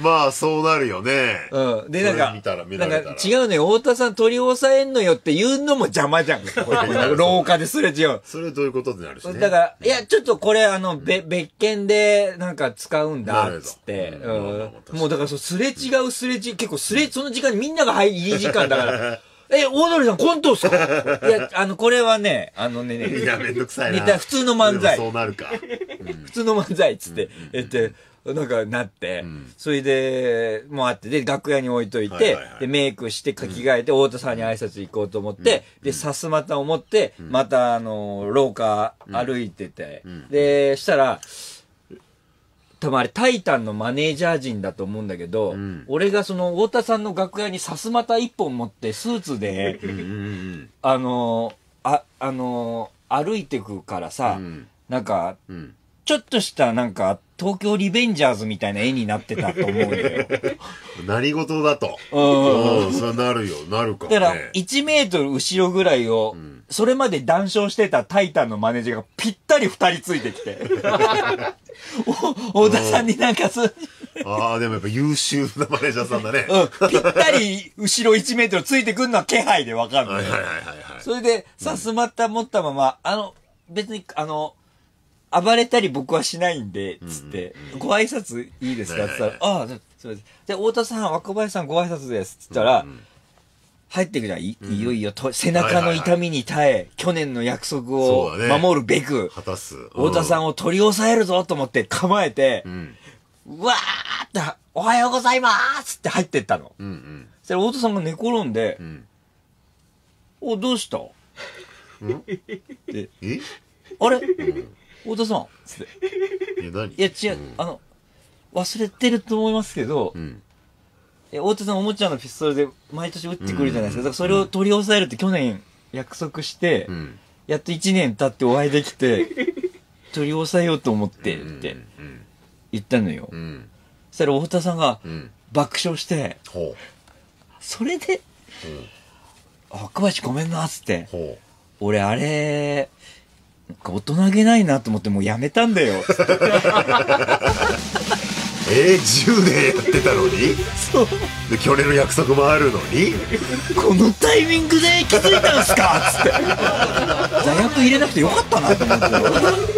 まあ、そうなるよね。うん。で、なんか見たら、見らなんか違うのよ、太田さん取り押さえんのよって言うのも邪魔じゃん。*laughs* 廊下ですれ違う。それどういうことになるしね。だから、いや、ちょっとこれ、あの、べ、別件で、なんか使うんだ、つって。うんもうだから、そう、すれ違うすれ違う、結構すれ、その時間にみんなが入り時間だから、*laughs* え、大鳥さんコントっすか？いや、あの、これはね、あのね、いや、めんどくさいな。ネタ普通の漫才そうなるか。*laughs* 普通の漫才っつって、言って、なんかなって、それで、もうあって、で、楽屋に置いといて、はいはいはい。で、メイクして書き換えて、太田さんに挨拶行こうと思って、で、さすまたを持って、また、あの、廊下歩いてて、で、したら、多分あれ、タイタンのマネージャー陣だと思うんだけど、ん。俺がその、太田さんの楽屋にさすまた一本持って、スーツで、うん。うん。あの、あ、あの、歩いてくからさ、うん。なんか、うん。うん。ちょっとしたなんか、東京リベンジャーズみたいな絵になってたと思うよ。何事だと。うんうん、そうなるよ。なるかだからね、。1メートル後ろぐらいを、それまで談笑してたタイタンのマネージャーがぴったり二人ついてきて。お太田さんになんかそう、ああ、でもやっぱ優秀なマネージャーさんだね。うん、ぴったり後ろ1メートルついてくんのは気配でわかるのいはいはいはいはい。それで、さすまった持ったまま、あの、別に、あの、暴れたり僕はしないんで、つって、ご挨拶いいですか？って言ったら、ああ、そうです。で、太田さん、若林さんご挨拶です。つったら、入ってくじゃん。いいよいよと、背中の痛みに耐え、去年の約束を守るべく、果たす。太田さんを取り押さえるぞと思って構えてう、ん。うわーって、おはようございますって入ってったの。うんうん。そ太田さんが寝転んでう、ん。お、どうした？え？あれ？太田さんつって。いや、何？いや違う、あの、忘れてると思いますけど、うん。え太田さんおもちゃのピストルで毎年撃ってくるじゃないですか。だからそれを取り押さえるって去年約束して、うん。やっと1年経ってお会いできて、*laughs* 取り押さえようと思って、ってうん。言ったのよ。うん。そしたら太田さんがうん。爆笑して、ほそれで、あ、若林ごめんな、つってう。。ほ俺あれ、大人げないなと思ってもうやめたんだよ。う。*laughs* えー、10年やってたのに？そう。で、去年の約束もあるのに？このタイミングで気づいたんすか？つって。座薬入れなくてよかったなと思って。